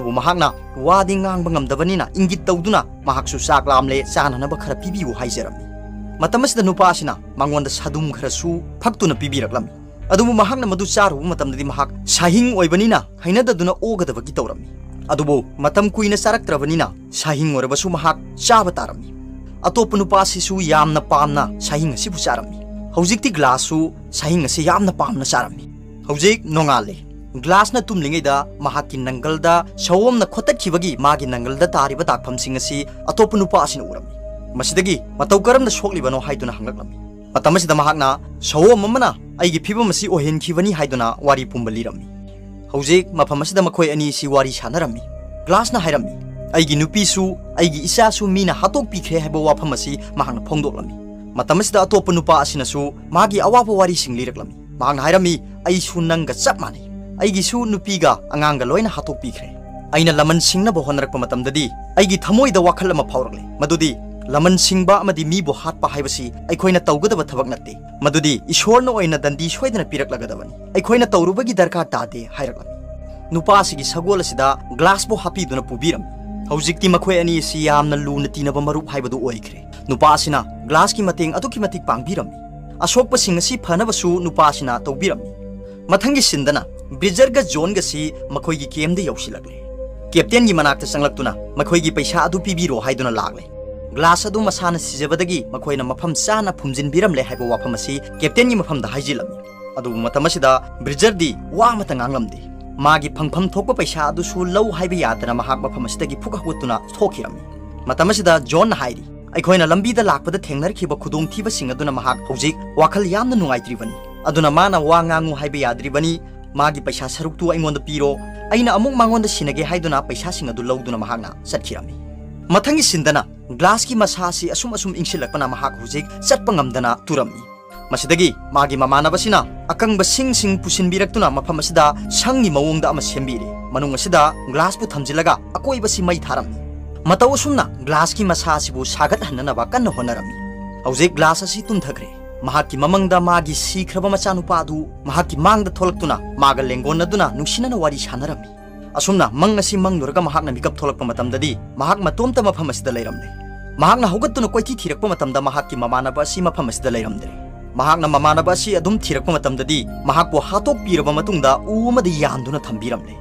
bu mahangna wadi ngang bangam da na inggit tau duna mahak su sak le sa na na ba pibi u hai jeram matam masida nupa asna mangon da sadum khara su phak tu na pibi rak ꯑꯗꯨꯕꯨ ꯃꯍꯥꯛꯅ ꯃꯗꯨ ꯆꯥꯔꯨꯕ ꯃꯇꯝꯗꯗꯤ ꯃꯍꯥꯛ ꯁꯥꯍꯤꯡ ꯑꯣꯏꯕꯅꯤꯅ ꯍꯩꯅꯗꯗꯨꯅ ꯑꯣꯒꯗꯕꯒꯤ ꯇꯧꯔꯝꯃꯤ ꯑꯗꯨꯕꯨ ꯃꯇꯝ ꯀꯨꯏꯅ ꯆꯥꯔꯛꯇ꯭ꯔꯕꯅꯤꯅ ꯁꯥꯍꯤꯡ ꯑꯣꯏꯔꯕꯁꯨ ꯃꯍꯥꯛ ꯆꯥꯕ ꯇꯥꯔꯝꯃꯤ ꯑꯇꯣꯞꯄ ꯅꯨꯄꯥꯁꯤꯁꯨ ꯌꯥꯝꯅ ꯄꯥꯝꯅ ꯁꯥꯍꯤꯡ ꯑꯁꯤꯕꯨ ꯆꯥꯔꯝꯃꯤ ꯍꯧꯖꯤꯛꯇꯤ ꯒ꯭ꯂꯥꯁꯁꯨ ꯁꯥꯍꯤꯡ ꯑꯁꯤ ꯌꯥꯝꯅ ꯄꯥꯝꯅ ꯆꯥꯔꯝꯃꯤ ꯍꯧꯖꯤꯛ ꯅꯣꯡꯉꯥꯜꯂꯦ ꯒ꯭ꯂꯥꯁꯅ ꯇꯨꯝꯂꯤꯉꯩꯗ ꯃꯍꯥꯛꯀꯤ ꯅꯪꯒꯜꯗ ꯁꯑꯣꯝꯅ ꯈꯣꯠꯇꯠꯈꯤꯕꯒꯤ ꯃꯥꯒꯤ ꯅꯪꯒꯜꯗ ꯇꯥꯔꯤꯕ ꯇꯥꯛꯐꯝꯁꯤꯡ ꯑꯁꯤ ꯑꯇꯣꯞꯄ ꯅꯨꯄꯥ ꯑꯁꯤꯅ ꯎꯔꯝꯃꯤ ꯃꯁꯤꯗꯒꯤ ꯃꯇꯧ ꯀꯔꯝꯅ ꯁꯣꯛꯂꯤꯕꯅꯣ ꯍꯥꯏꯗꯨꯅ ꯍꯪꯂꯛꯂꯝꯃꯤ urami masidagi matau karam na shoklibano haiduna hangaklami matamasi da mahakna shawom mamana aigi phibam asi ohen khibani haiduna wari pumbalirami ꯍꯧꯖꯤꯛ ꯃꯐꯝ ꯑꯁꯤꯗ ꯃꯈꯣꯏ ꯑꯅꯤꯁꯤ ꯋꯥꯔꯤ ꯁꯥꯟꯅꯔꯝꯃꯤ ꯒ꯭ꯂꯥꯁꯅ ꯍꯥꯏꯔꯝꯃꯤ ꯑꯩꯒꯤ ꯅꯨꯄꯤꯁꯨ ꯑꯩꯒꯤ ꯏꯆꯥꯁꯨ ꯃꯤꯅ ꯍꯥꯠꯇꯣꯛꯄꯤꯈ꯭ꯔꯦ ꯍꯥꯏꯕ ꯋꯥꯐꯝ ꯑꯁꯤ ꯃꯍꯥꯛꯅ ꯐꯣꯡꯗꯣꯛꯂꯝꯃꯤ ꯃꯇꯝ ꯑꯁꯤꯗ ꯑꯇꯣꯞꯄ ꯅꯨꯄꯥ ꯑꯁꯤꯅꯁꯨ ꯃꯥꯒꯤ ꯑꯋꯥꯕ ꯋꯥꯔꯤꯁꯤꯡ ꯂꯤꯔꯛꯂꯝꯃꯤ ꯃꯍꯥꯛꯅ ꯍꯥꯏꯔꯝꯃꯤ ꯑꯩꯁꯨ ꯅꯪꯒ ꯆꯞ ꯃꯥꯟꯅꯩ ꯑꯩꯒꯤꯁꯨ ꯅꯨꯄꯤꯒ ꯑꯉꯥꯡꯒ ꯂꯣꯏꯅ ꯍꯥꯠꯇꯣꯛꯄꯤꯈ꯭ꯔꯦ ꯑꯩꯅ ꯂꯃꯟ ꯁꯤꯡꯅꯕ ꯍꯣꯠꯅꯔꯛꯄ ꯃꯇꯝꯗꯗꯤ ꯑꯩꯒꯤ ꯊꯃꯣꯏꯗ ꯋꯥꯈꯜ ꯑꯃ ꯐꯥꯎꯔꯛꯂꯦ ꯃꯗꯨꯗꯤ ꯂꯃꯟ ꯁꯤꯡꯕ ꯑꯃꯗꯤ ꯃꯤꯕꯨ ꯍꯥꯠꯄ ꯍꯥꯏꯕꯁꯤ ꯑꯩꯈꯣꯏꯅ ꯇꯧꯒꯗꯕ ꯊꯕꯛ ꯅꯠꯇꯦ ꯃꯗꯨꯗꯤ ꯏꯁꯣꯔꯅ ꯑꯣꯏꯅ ꯗꯟꯗꯤ ꯁꯣꯏꯗꯅ ꯄꯤꯔꯛꯂꯒꯗꯕꯅꯤ ꯑꯩꯈꯣꯏꯅ ꯇꯧꯔꯨꯕꯒꯤ ꯗꯔꯀꯥꯔ ꯇꯥꯗꯦ ꯍꯥꯏꯔꯛꯂꯝꯃꯤ ꯅꯨꯄꯥ ꯑꯁꯤꯒꯤ ꯁꯒꯣꯜ ꯑꯁꯤꯗ ꯒ꯭ꯂꯥꯁꯄꯨ ꯍꯥꯞꯄꯤꯗꯨꯅ ꯄꯨꯕꯤꯔꯝꯃꯤ ꯍꯧꯖꯤꯛꯇꯤ ꯃꯈꯣꯏ ꯑꯅꯤ ꯑꯁꯤ ꯌꯥꯝꯅ ꯂꯨꯅ ꯇꯤꯟꯅꯕ ꯃꯔꯨꯞ ꯍꯥꯏꯕꯗꯨ ꯑꯣꯏꯈ꯭ꯔꯦ ꯅꯨꯄꯥ ꯑꯁꯤꯅ ꯒ꯭ꯂꯥꯁꯀꯤ ꯃꯇꯦꯡ ꯑꯗꯨꯛꯀꯤ ꯃꯇꯤꯛ ꯄꯥꯡꯕꯤꯔꯝꯃꯤ ꯑꯁꯣꯛꯄꯁꯤꯡ ꯑꯁꯤ ꯐꯅꯕꯁꯨ ꯅꯨꯄꯥ ꯑꯁꯤꯅ ꯇꯧꯕꯤꯔꯝꯃꯤ ꯃꯊꯪꯒꯤ ꯁꯤꯟꯗꯅ ꯕ꯭ꯔꯤꯖꯔꯒ ꯖꯣꯟꯒꯁꯤ ꯃꯈꯣꯏꯒꯤ ꯀꯦꯝꯗ ꯌꯧꯁꯤꯜꯂꯛꯂꯦ ꯀꯦꯞꯇꯦꯟꯒꯤ ꯃꯅꯥꯛꯇ ꯆꯪꯂꯛꯇꯨꯅ ꯃꯈꯣꯏꯒꯤ ꯄꯩꯁꯥ ꯑꯗꯨ ꯄꯤꯕꯤꯔꯣ ꯍꯥꯏꯗꯨꯅ ꯂꯥꯛꯂꯦ ꯒ꯭ꯂꯥꯁ ꯑꯗꯨ ꯃꯁꯥꯅ ꯁꯤꯖꯕꯗꯒꯤ ꯃꯈꯣꯏꯅ ꯃꯐꯝ ꯆꯥꯅ ꯐꯨꯝꯖꯤꯟꯕꯤꯔꯝꯂꯦ ꯍꯥꯏꯕ ꯋꯥꯐꯝ ꯑꯁꯤ ꯀꯦꯞꯇꯦꯟꯒꯤ ꯃꯐꯝꯗ ꯍꯥꯏꯖꯤꯜꯂꯝꯃꯤ ꯑꯗꯨꯕꯨ ꯃꯇꯝ ꯑꯁꯤꯗ ꯕ꯭ꯔꯤꯖꯔꯗꯤ ꯋꯥ ꯑꯃꯠꯇ ꯉꯥꯡꯂꯝꯗꯦ ꯃꯥꯒꯤ ꯐꯪꯐꯝ ꯊꯣꯛꯄ ꯄꯩꯁꯥ ꯑꯗꯨꯁꯨ ꯂꯧ ꯍꯥꯏꯕ ꯌꯥꯗꯅ ꯃꯍꯥꯛ ꯃꯐꯝ ꯑꯁꯤꯗꯒꯤ ꯐꯨꯛ ꯍꯧꯒꯠꯇꯨꯅ ꯊꯣꯛꯈꯤꯔꯝꯃꯤ ꯃꯇꯝ ꯑꯁꯤꯗ ꯖꯣꯟꯅ ꯍꯥꯏꯔꯤ ꯑꯩꯈꯣꯏꯅ ꯂꯝꯕꯤꯗ ꯂꯥꯛꯄꯗ ꯊꯦꯡꯅꯔꯛꯈꯤꯕ ꯈꯨꯗꯣꯡꯊꯤꯕꯁꯤꯡ ꯑꯗꯨꯅ ꯃꯍꯥꯛ ꯍꯧꯖꯤꯛ ꯋꯥꯈꯜ ꯌꯥꯝꯅ ꯅꯨꯡꯉꯥꯏꯇ꯭ꯔꯤꯕꯅꯤ ꯑꯗꯨꯅ ꯃꯥꯅ ꯋꯥ ꯉꯥꯡꯉꯨ ꯍꯥꯏꯕ ꯌꯥꯗ꯭ꯔꯤꯕꯅꯤ ꯃꯥꯒꯤ ꯄꯩꯁꯥ ꯁꯔꯨꯛꯇꯨ ꯑꯩꯉꯣꯟꯗ ꯄꯤꯔꯣ ꯑꯩꯅ ꯑꯃꯨꯛ ꯃꯉꯣꯟꯗ ꯁꯤꯟꯅꯒꯦ ꯍꯥꯏꯗꯨꯅ ꯄꯩꯁꯥꯁꯤꯡ ꯑꯗꯨ ꯂꯧꯗꯨꯅ ꯃꯍꯥꯛꯅ ꯆꯠꯈꯤꯔꯝꯃꯤ ꯃꯊꯪꯒꯤ ꯁꯤꯟꯗꯅ पैसा सिंग अदु लौदुना महाकना सटखिरमी मथंगी सिंदना ग्लास की मसासी असुम असुम इंसिलकपना महाक हुजिक चटपा ngamdana turami ꯃꯁꯤꯗꯒꯤ ꯃꯥꯒꯤ ꯃꯃꯥꯟꯅꯕꯁꯤꯅ ꯑꯀꯪꯕ ꯁꯤꯡꯁꯤꯡ ꯄꯨꯁꯤꯟꯕꯤꯔꯛꯇꯨꯅ ꯃꯐꯝ ꯑꯁꯤꯗ ꯁꯪꯒꯤ ꯃꯑꯣꯡꯗ ꯑꯃ ꯁꯦꯝꯕꯤꯔꯦ ꯃꯅꯨꯡ ꯑꯁꯤꯗ ꯒ꯭ꯂꯥꯁꯄꯨ ꯊꯝꯖꯤꯜꯂꯒ ꯑꯀꯣꯏꯕꯁꯤ ꯃꯩ ꯊꯥꯔꯝꯃꯤ ꯃꯇꯧ ꯑꯁꯨꯝꯅ ꯒ꯭ꯂꯥꯁꯀꯤ ꯃꯁꯥ ꯑꯁꯤꯕꯨ ꯁꯥꯒꯠꯍꯟꯅꯅꯕ ꯀꯟꯅ ꯍꯣꯠꯅꯔꯝꯃꯤ ꯍꯧꯖꯤꯛ ꯒ꯭ꯂꯥꯁ ꯑꯁꯤ ꯇꯨꯝꯊꯈ꯭ꯔꯦ ꯃꯍꯥꯛꯀꯤ ꯃꯃꯪꯗ ꯃꯥꯒꯤ ꯁꯤꯈ꯭ꯔꯕ ꯃꯆꯥꯅꯨꯄꯥ ꯑꯗꯨ ꯃꯍꯥꯛꯀꯤ ꯃꯥꯡꯗ ꯊꯣꯛꯂꯛꯇꯨꯅ ꯃꯥꯒ ꯂꯦꯡꯒꯣꯟꯅꯗꯨꯅ ꯅꯨꯡꯁꯤꯅꯅ ꯋꯥꯔꯤ ꯁꯥꯟꯅꯔꯝꯃꯤ ꯑꯁꯨꯝꯅ ꯃꯪ ꯑꯁꯤ ꯃꯪꯂꯨꯔꯒ ꯃꯍꯥꯛꯅ ꯃꯤꯀꯞ ꯊꯣꯛꯂꯛꯄ ꯃꯇꯝꯗꯗꯤ ꯃꯍꯥꯛ ꯃꯇꯣꯝꯇ ꯃꯐꯝ ꯑꯁꯤꯗ ꯂꯩꯔꯝꯂꯦ ꯃꯍꯥꯛꯅ ꯍꯧꯒꯠꯇꯨꯅ ꯀꯣꯏꯊꯤ ꯊꯤꯔꯛꯄ ꯃꯇꯝꯗ ꯃꯍꯥꯛꯀꯤ ꯃꯃꯥꯟꯅꯕ ꯑꯁꯤ ꯃꯐꯝ ꯑꯁꯤꯗ ꯂꯩꯔꯝꯗ꯭ꯔꯦ ꯃꯍꯥꯛꯅ ꯃꯃꯥꯟꯅꯕ ꯑꯁꯤ ꯑꯗꯨꯝ ꯊꯤꯔꯛꯄ ꯃꯇꯝꯗꯗꯤ ꯃꯍꯥꯛꯄꯨ ꯍꯥꯠꯇꯣꯛꯄꯤꯔꯕ ꯃꯇꯨꯡꯗ ꯎ ꯑꯃꯗ ꯌꯥꯟꯗꯨꯅ ꯊꯝꯕꯤꯔꯝꯂꯦ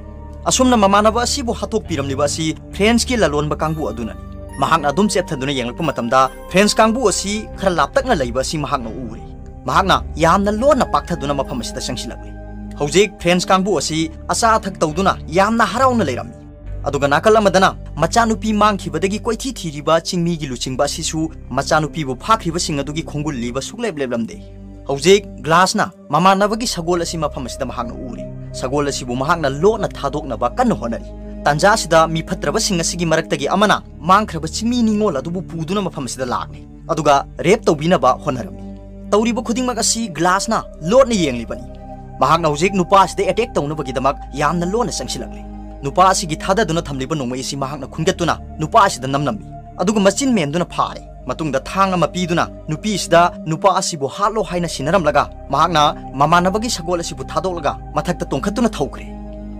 ꯑꯁꯨꯝꯅ ꯃꯃꯥꯟꯅꯕ ꯑꯁꯤꯕꯨ ꯍꯥꯠꯇꯣꯛꯄꯤꯔꯝꯂꯤꯕ ꯑꯁꯤ ꯐ꯭ꯔꯦꯟꯁꯀꯤ ꯂꯂꯣꯟꯕ ꯀꯥꯡꯕꯨ ꯑꯗꯨꯅꯅꯤ ꯃꯍꯥꯛꯅ ꯑꯗꯨꯝ ꯆꯦꯞꯊꯗꯨꯅ ꯌꯦꯡꯂꯛꯄ ꯃꯇꯝꯗ ꯐ꯭ꯔꯦꯟꯁ ꯀꯥꯡꯕꯨ ꯑꯁꯤ ꯈꯔ ꯂꯥꯞꯇꯛꯅ ꯂꯩꯕ ꯑꯁꯤ ꯃꯍꯥꯛꯅ ꯎꯔꯦ ꯃꯍꯥꯛꯅ ꯌꯥꯝꯅ ꯂꯣꯟꯅ ꯄꯥꯛꯊꯗꯨꯅ ꯃꯐꯝ ꯑꯁꯤꯗ ꯆꯪꯁꯤꯜꯂꯛꯂꯦ हौजिक फ्रेंच कांगबू असी असा अथक तौदुना यामना हराउना लेरमी अदुगा नाकल अमदना मचानुपी मांगखिबदगी कोइथि थिरिबा चिंगमीगी लुचिंगबा सिसु मचानुपीबु फाखरिबा सिंग अदुगी खुंगुल लिबा सुगलेब लेबलमदे हौजिक ग्लासना ममानबगी सगोल असी मफम असिदा महागना उरी सगोल असीबु महागना लोना थादोकनबा कन होनरी तंजासिदा मी फत्रबसिंग असीगी मरक्तगी अमना मांगखरबा चिमी निंगोल अदुबु पुदुना मफम असिदा लागने अदुगा रेप तौबिनबा होनरमी तौरिबा खुदिंगमक असी ग्लासना लोटना येंगलिबनी ꯃꯍꯥꯛꯅ ꯍꯧꯖꯤꯛ ꯅꯨꯄꯥ ꯑꯁꯤꯗ ꯑꯦꯇꯦꯛ ꯇꯧꯅꯕꯒꯤꯗꯃꯛ ꯌꯥꯝꯅ ꯂꯣꯟꯅ ꯆꯪꯁꯤꯜꯂꯛꯂꯦ ꯅꯨꯄꯥ ꯑꯁꯤꯒꯤ ꯊꯥꯗꯗꯨꯅ ꯊꯝꯂꯤꯕ ꯅꯣꯡꯃꯩ ꯑꯁꯤ ꯃꯍꯥꯛꯅ ꯈꯨꯟꯒꯠꯇꯨꯅ ꯅꯨꯄꯥ ꯑꯁꯤꯗ ꯅꯝꯂꯝꯃꯤ ꯑꯗꯨꯒ ꯃꯆꯤꯟ ꯃꯦꯟꯗꯨꯅ ꯐꯥꯔꯦ ꯃꯇꯨꯡꯗ ꯊꯥꯡ ꯑꯃ ꯄꯤꯗꯨꯅ ꯅꯨꯄꯤ ꯑꯁꯤꯗ ꯅꯨꯄꯥ ꯑꯁꯤꯕꯨ ꯍꯥꯠꯂꯣ ꯍꯥꯏꯅ ꯁꯤꯟꯅꯔꯝꯂꯒ ꯃꯍꯥꯛꯅ ꯃꯃꯥꯟꯅꯕꯒꯤ ꯁꯒꯣꯜ ꯑꯁꯤꯕꯨ ꯊꯥꯗꯣꯛꯂꯒ ꯃꯊꯛꯇ ꯇꯣꯡꯈꯠꯇꯨꯅ ꯊꯧꯈ꯭ꯔꯦ